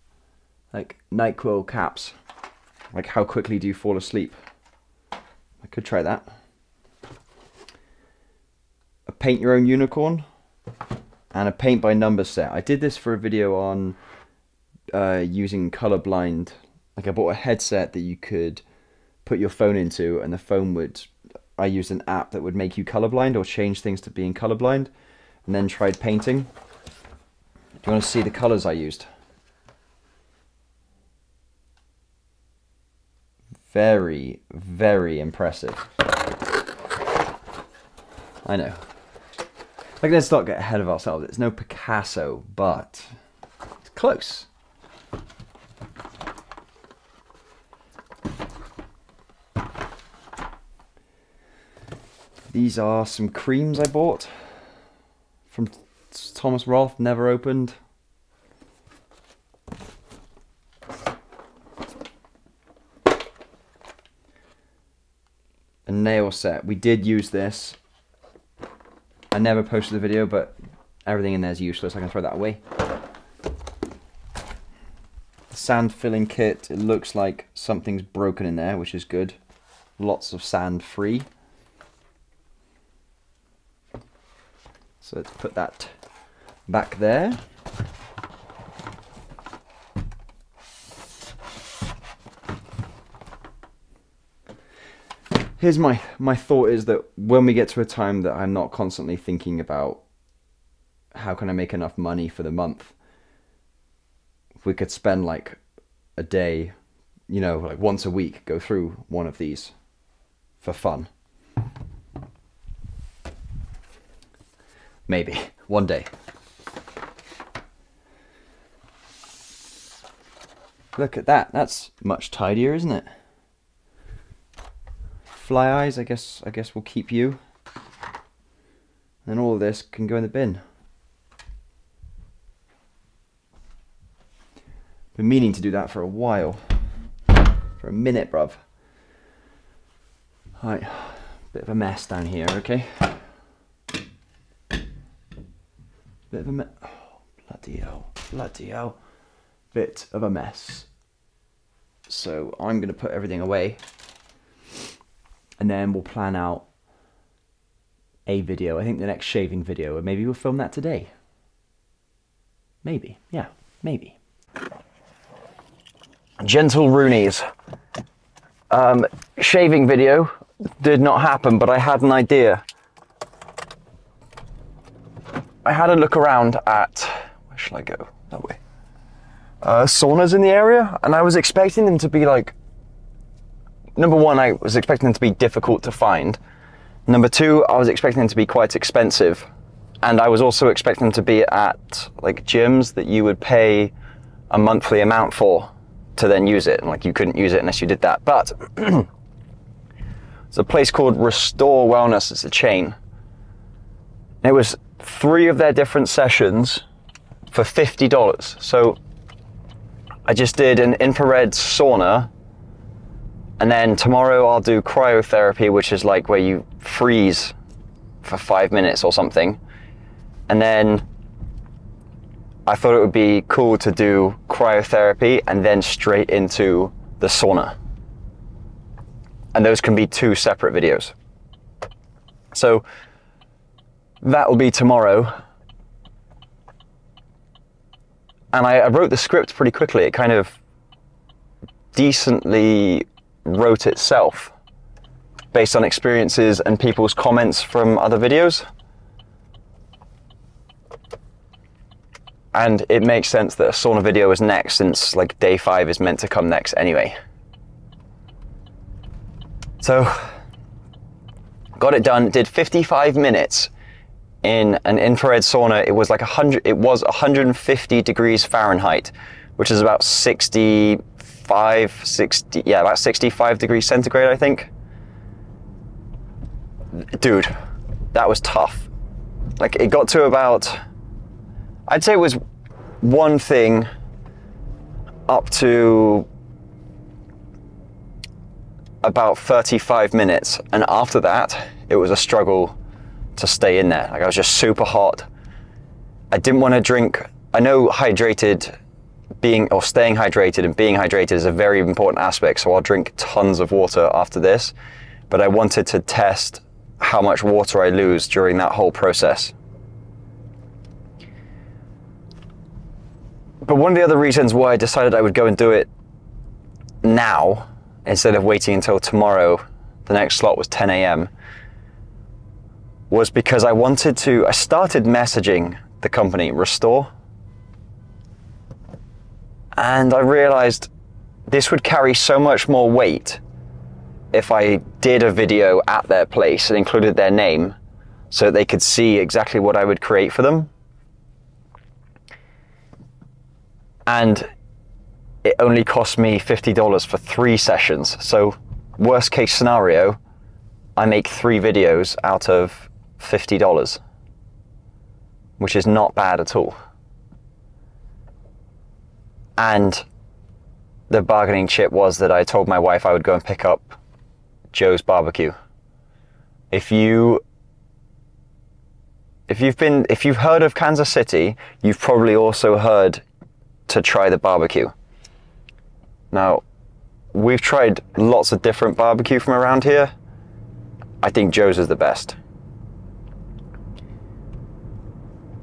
Like NyQuil caps. Like how quickly do you fall asleep? I could try that. A paint your own unicorn and a paint by number set. I did this for a video on uh, using colorblind. Like I bought a headset that you could put your phone into and the phone would I used an app that would make you colorblind or change things to being colorblind and then tried painting. Do you want to see the colors I used? Very, very impressive. I know. Like, let's not get ahead of ourselves. It's no Picasso, but it's close. These are some creams I bought from Thomas Rolfe, never opened. A nail set. We did use this. I never posted the video, but everything in there is useless. I can throw that away. The Sand filling kit. It looks like something's broken in there, which is good. Lots of sand free. So let's put that back there. Here's my, my thought is that when we get to a time that I'm not constantly thinking about how can I make enough money for the month, we could spend like a day, you know, like once a week, go through one of these for fun. Maybe. One day. Look at that. That's much tidier, isn't it? Fly eyes, I guess I guess we'll keep you. And all this can go in the bin. Been meaning to do that for a while. For a minute, bruv. Right, bit of a mess down here, okay? Bit of a mess. Oh, bloody hell. Bloody hell. Bit of a mess. So I'm going to put everything away. And then we'll plan out a video. I think the next shaving video. And maybe we'll film that today. Maybe. Yeah, maybe. Gentle Roonies. Um, shaving video did not happen, but I had an idea. I had a look around at where shall I go? That way. Uh, saunas in the area, and I was expecting them to be like. Number one, I was expecting them to be difficult to find. Number two, I was expecting them to be quite expensive, and I was also expecting them to be at like gyms that you would pay a monthly amount for to then use it, and like you couldn't use it unless you did that. But it's a place called Restore Wellness. It's a chain. It was three of their different sessions for $50. So I just did an infrared sauna. And then tomorrow I'll do cryotherapy, which is like where you freeze for five minutes or something. And then I thought it would be cool to do cryotherapy and then straight into the sauna. And those can be two separate videos. So that will be tomorrow. And I, I wrote the script pretty quickly. It kind of decently wrote itself based on experiences and people's comments from other videos. And it makes sense that a sauna video is next since like day five is meant to come next anyway. So, got it done, did 55 minutes in an infrared sauna. It was like 100, it was 150 degrees Fahrenheit, which is about 65, 60, yeah, about 65 degrees centigrade, I think. Dude, that was tough. Like, it got to about, I'd say it was one thing up to about 35 minutes. And after that, it was a struggle to stay in there. Like, I was just super hot. I didn't want to drink. I know hydrated being or staying hydrated and being hydrated is a very important aspect. So I'll drink tons of water after this. But I wanted to test how much water I lose during that whole process. But one of the other reasons why I decided I would go and do it now instead of waiting until tomorrow, the next slot was 10 a.m., was because I wanted to. I started messaging the company Restore, and I realized this would carry so much more weight if I did a video at their place and included their name so they could see exactly what I would create for them. And it only cost me $50 for three sessions. So, worst case scenario, I make three videos out of $50, which is not bad at all. And the bargaining chip was that I told my wife I would go and pick up Joe's barbecue. If you if you've been if you've heard of Kansas City, you've probably also heard to try the barbecue. Now, we've tried lots of different barbecue from around here. I think Joe's is the best.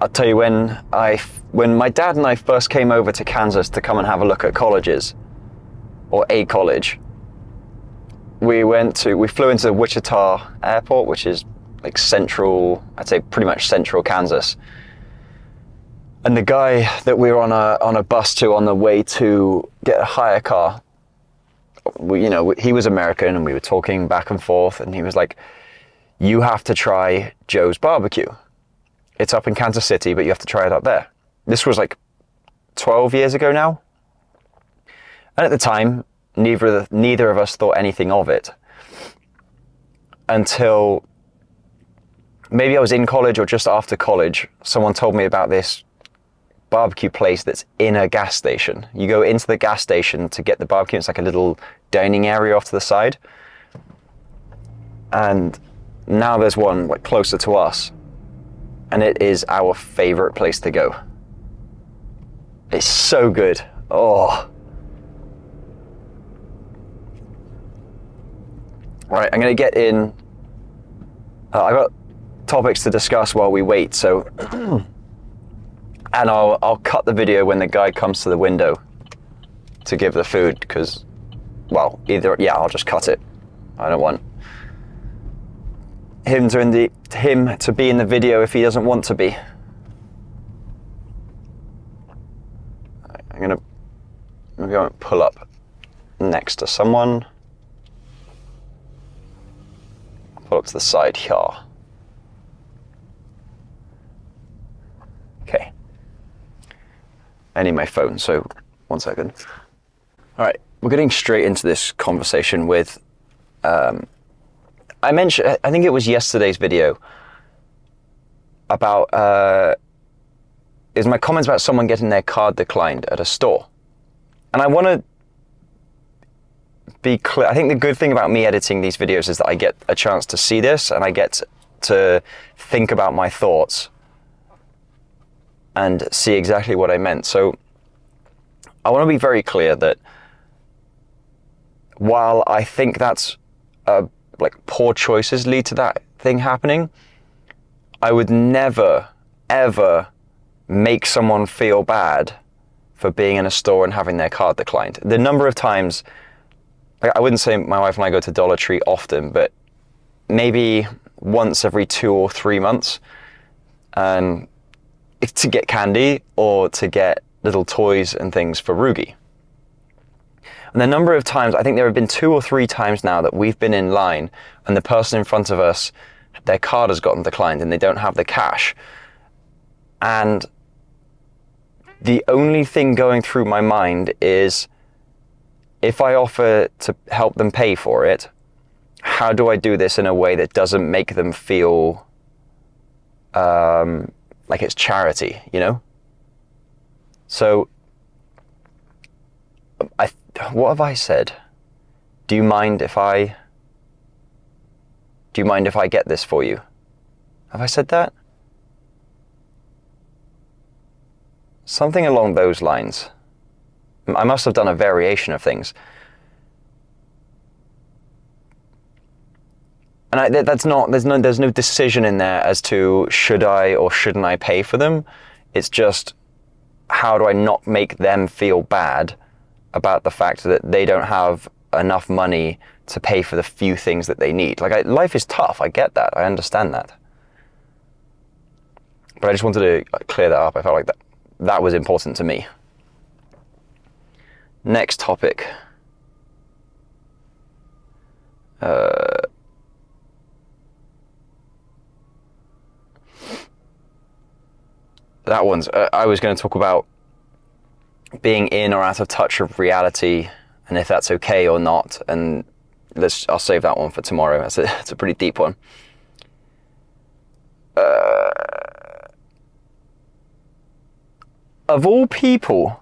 I'll tell you when I when my dad and I first came over to Kansas to come and have a look at colleges or a college. We went to we flew into Wichita Airport, which is like central, I'd say pretty much central Kansas. And the guy that we were on a on a bus to on the way to get a hire car, we, you know, he was American and we were talking back and forth, and he was like, "You have to try Joe's barbecue. It's up in Kansas City, but you have to try it out there." This was like 12 years ago now, and at the time, neither of the, neither of us thought anything of it until maybe I was in college or just after college. Someone told me about this barbecue place that's in a gas station. You go into the gas station to get the barbecue. It's like a little dining area off to the side. And now there's one like closer to us. And it is our favorite place to go. It's so good. Oh. Right, I'm going to get in. Uh, I got topics to discuss while we wait, so and I'll I'll cut the video when the guy comes to the window to give the food because, well, either yeah, I'll just cut it. I don't want him to the him to be in the video if he doesn't want to be. I'm gonna maybe I won't pull up next to someone. Pull up to the side here. Okay. I need my phone, so one second. All right, we're getting straight into this conversation with. Um, I mentioned, I think it was yesterday's video about. Uh, is my comments about someone getting their card declined at a store. And I want to be clear. I think the good thing about me editing these videos is that I get a chance to see this and I get to think about my thoughts and see exactly what I meant. So I want to be very clear that while I think that's uh, like poor choices lead to that thing happening, I would never, ever make someone feel bad for being in a store and having their card declined. The number of times, I wouldn't say my wife and I go to Dollar Tree often, but maybe once every two or three months. Um, to get candy or to get little toys and things for Rugi. And the number of times, I think there have been two or three times now that we've been in line and the person in front of us, their card has gotten declined and they don't have the cash. And the only thing going through my mind is if I offer to help them pay for it, how do I do this in a way that doesn't make them feel um, like it's charity, you know? So, I, what have I said? Do you mind if I? Do you mind if I get this for you? Have I said that? Something along those lines. I must have done a variation of things. And I, that's not there's no there's no decision in there as to should I or shouldn't I pay for them. It's just how do I not make them feel bad about the fact that they don't have enough money to pay for the few things that they need. Like I, life is tough. I get that. I understand that. But I just wanted to clear that up. I felt like that that was important to me. Next topic. Uh, that one's. Uh, I was going to talk about being in or out of touch of reality, and if that's okay or not. And let's. I'll save that one for tomorrow. That's a. It's a pretty deep one. Uh, of all people,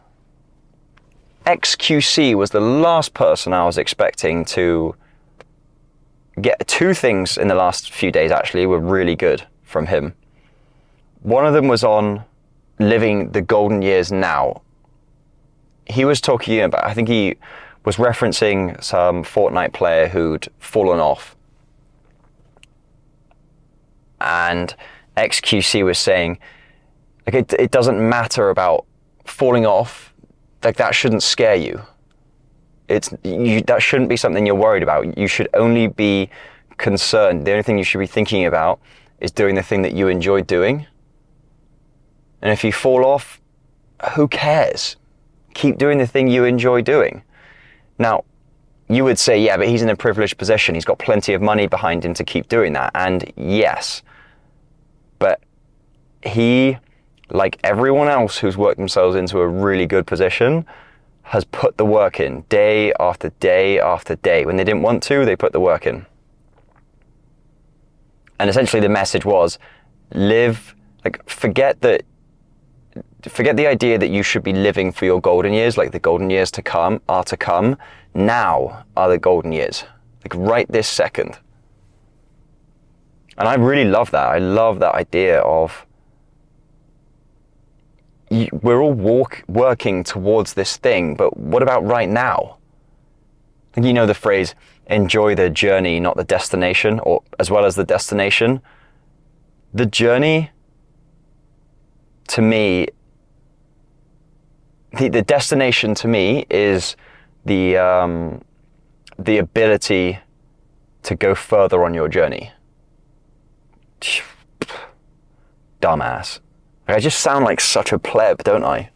XQC was the last person I was expecting to get. Two things in the last few days actually were really good from him. One of them was on living the golden years now. He was talking about, I think he was referencing some Fortnite player who'd fallen off. And XQC was saying, like, it, it doesn't matter about falling off, like, that shouldn't scare you. It's, you, that shouldn't be something you're worried about. You should only be concerned. The only thing you should be thinking about is doing the thing that you enjoy doing. And if you fall off, who cares? Keep doing the thing you enjoy doing. Now, you would say, yeah, but he's in a privileged position. He's got plenty of money behind him to keep doing that. And yes, but he, like everyone else who's worked themselves into a really good position, has put the work in day after day after day. When they didn't want to, they put the work in. And essentially, the message was live, like, forget that forget the idea that you should be living for your golden years, like the golden years to come are to come. Now are the golden years, like right this second. And I really love that. I love that idea of we're all walk, working towards this thing, but what about right now? You know the phrase, enjoy the journey, not the destination, or as well as the destination. The journey, to me, the, the destination to me is the um, the ability to go further on your journey. Dumbass. I just sound like such a pleb, don't I?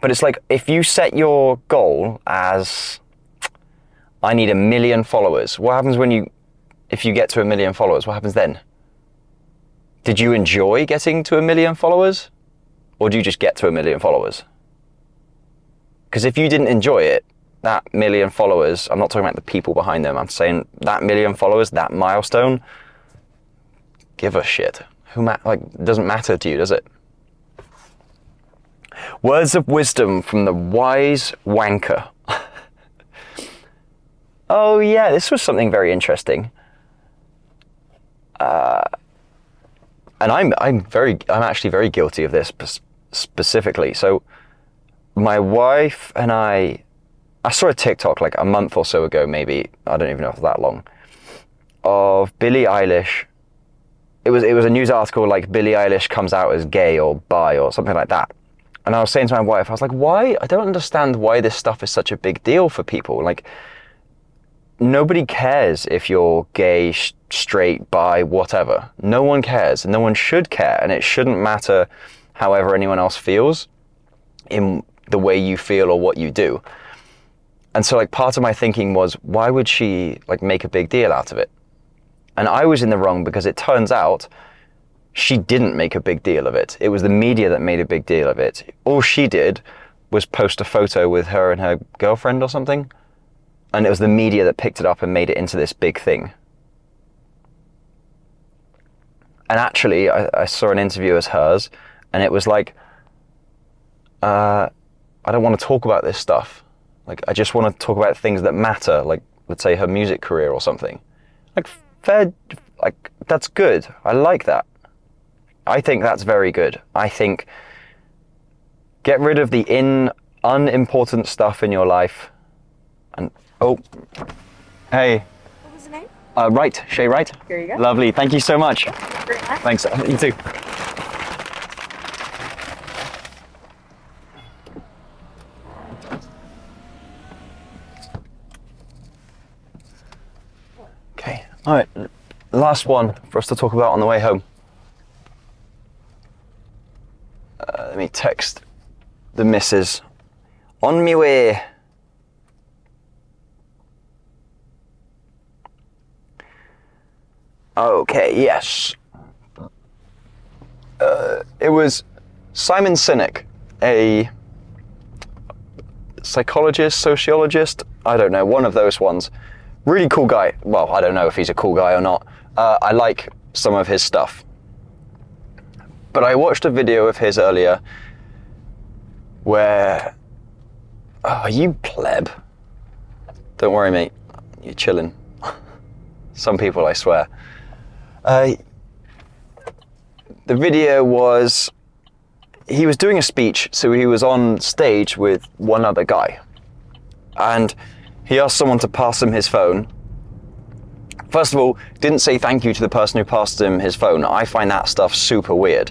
But it's like if you set your goal as I need a million followers, what happens when you if you get to a million followers? What happens then? Did you enjoy getting to a million followers? Or do you just get to a million followers? Because if you didn't enjoy it, that million followers, I'm not talking about the people behind them, I'm saying that million followers, that milestone, give a shit. Who ma- like doesn't matter to you, does it? Words of wisdom from the wise wanker. oh yeah, this was something very interesting. Uh, and I'm I'm very I'm actually very guilty of this specifically. So my wife and I I saw a TikTok like a month or so ago, maybe I don't even know if that long, of Billie Eilish. It was it was a news article like Billie Eilish comes out as gay or bi or something like that. And I was saying to my wife, I was like, why? I don't understand why this stuff is such a big deal for people. Like, nobody cares if you're gay, sh- straight, bi, whatever. No one cares. And no one should care. And it shouldn't matter however anyone else feels in the way you feel or what you do. And so like part of my thinking was, why would she like make a big deal out of it? And I was in the wrong because it turns out she didn't make a big deal of it. It was the media that made a big deal of it. All she did was post a photo with her and her girlfriend or something, and it was the media that picked it up and made it into this big thing. And actually, I, I saw an interview as hers, and it was like, uh, I don't want to talk about this stuff. Like, I just want to talk about things that matter, like, let's say her music career or something. Like, fair, like, that's good. I like that. I think that's very good. I think get rid of the in unimportant stuff in your life. And oh, hey, What was the name? uh, right, Shay, Wright. Here you go. Lovely. Thank you so much. Great. Thanks. You too. Okay. All right. Last one for us to talk about on the way home. Uh, let me text the missus. On me way. Okay, yes. Uh, it was Simon Sinek, a psychologist, sociologist, I don't know, one of those ones. Really cool guy. Well, I don't know if he's a cool guy or not. Uh, I like some of his stuff. But I watched a video of his earlier where. Oh, you pleb. Don't worry, mate. You're chilling. some people, I swear. Uh, the video was he was doing a speech, so he was on stage with one other guy, and he asked someone to pass him his phone. First of all, didn't say thank you to the person who passed him his phone. I find that stuff super weird.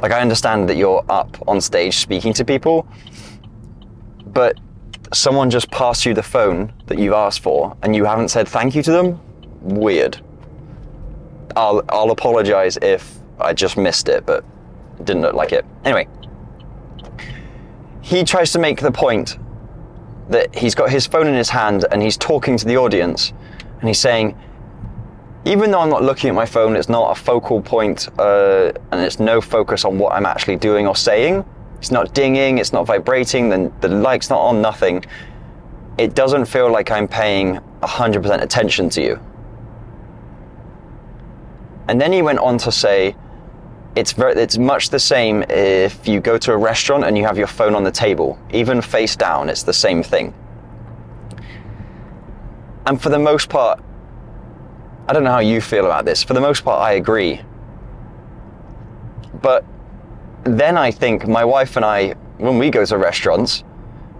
Like I understand that you're up on stage speaking to people, but someone just passed you the phone that you've asked for and you haven't said thank you to them? Weird. I'll I'll apologize if I just missed it, but didn't look like it. Anyway, he tries to make the point that he's got his phone in his hand and he's talking to the audience, and he's saying, even though I'm not looking at my phone, it's not a focal point, uh, and it's no focus on what I'm actually doing or saying. It's not dinging, it's not vibrating, the, the light's not on, nothing. It doesn't feel like I'm paying 100% attention to you. And then he went on to say, it's very, it's much the same if you go to a restaurant and you have your phone on the table, even face down, it's the same thing. And for the most part, I don't know how you feel about this. For the most part, I agree. But then I think my wife and I, when we go to restaurants,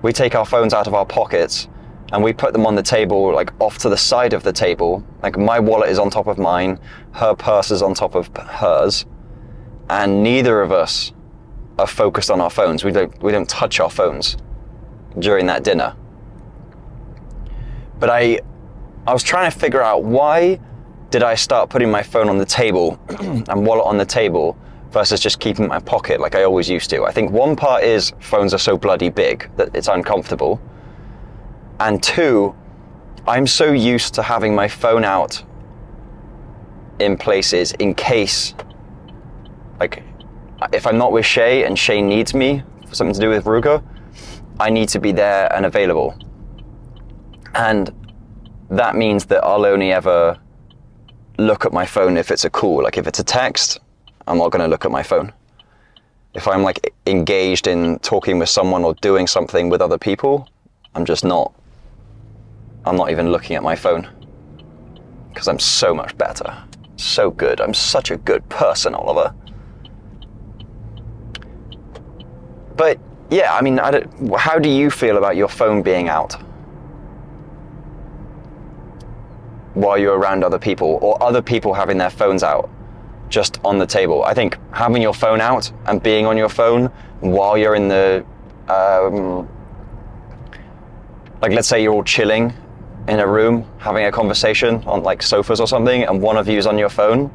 we take our phones out of our pockets and we put them on the table, like off to the side of the table. Like my wallet is on top of mine, her purse is on top of hers, and neither of us are focused on our phones. We don't we don't touch our phones during that dinner. But I I was trying to figure out why did I start putting my phone on the table and wallet on the table versus just keeping it in my pocket like I always used to. I think one part is phones are so bloody big that it's uncomfortable. And two, I'm so used to having my phone out in places in case, like, if I'm not with Shay and Shay needs me for something to do with Ruger, I need to be there and available. And that means that I'll only ever look at my phone if it's a call. Like, if it's a text, I'm not going to look at my phone. If I'm like engaged in talking with someone or doing something with other people, I'm just not. I'm not even looking at my phone because I'm so much better. So good. I'm such a good person, Oliver. But yeah, I mean, I how do you feel about your phone being out while you're around other people or other people having their phones out just on the table? I think having your phone out and being on your phone while you're in the, um, like, let's say you're all chilling in a room having a conversation on like sofas or something and one of you's on your phone,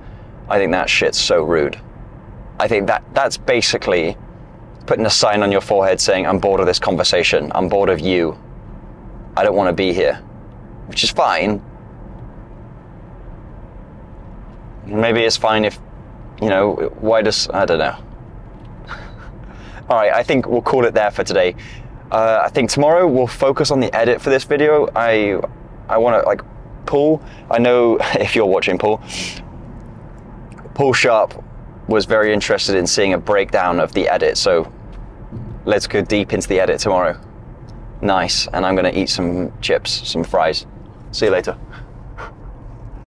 I think that shit's so rude. I think that that's basically putting a sign on your forehead saying, I'm bored of this conversation. I'm bored of you. I don't want to be here. Which is fine. Maybe it's fine if you know, why does I don't know. All right, I think we'll call it there for today. Uh, I think tomorrow we'll focus on the edit for this video. I I want to like Paul. I know if you're watching Paul. Paul Sharp was very interested in seeing a breakdown of the edit, so let's go deep into the edit tomorrow. Nice, and I'm gonna eat some chips, some fries. See you later.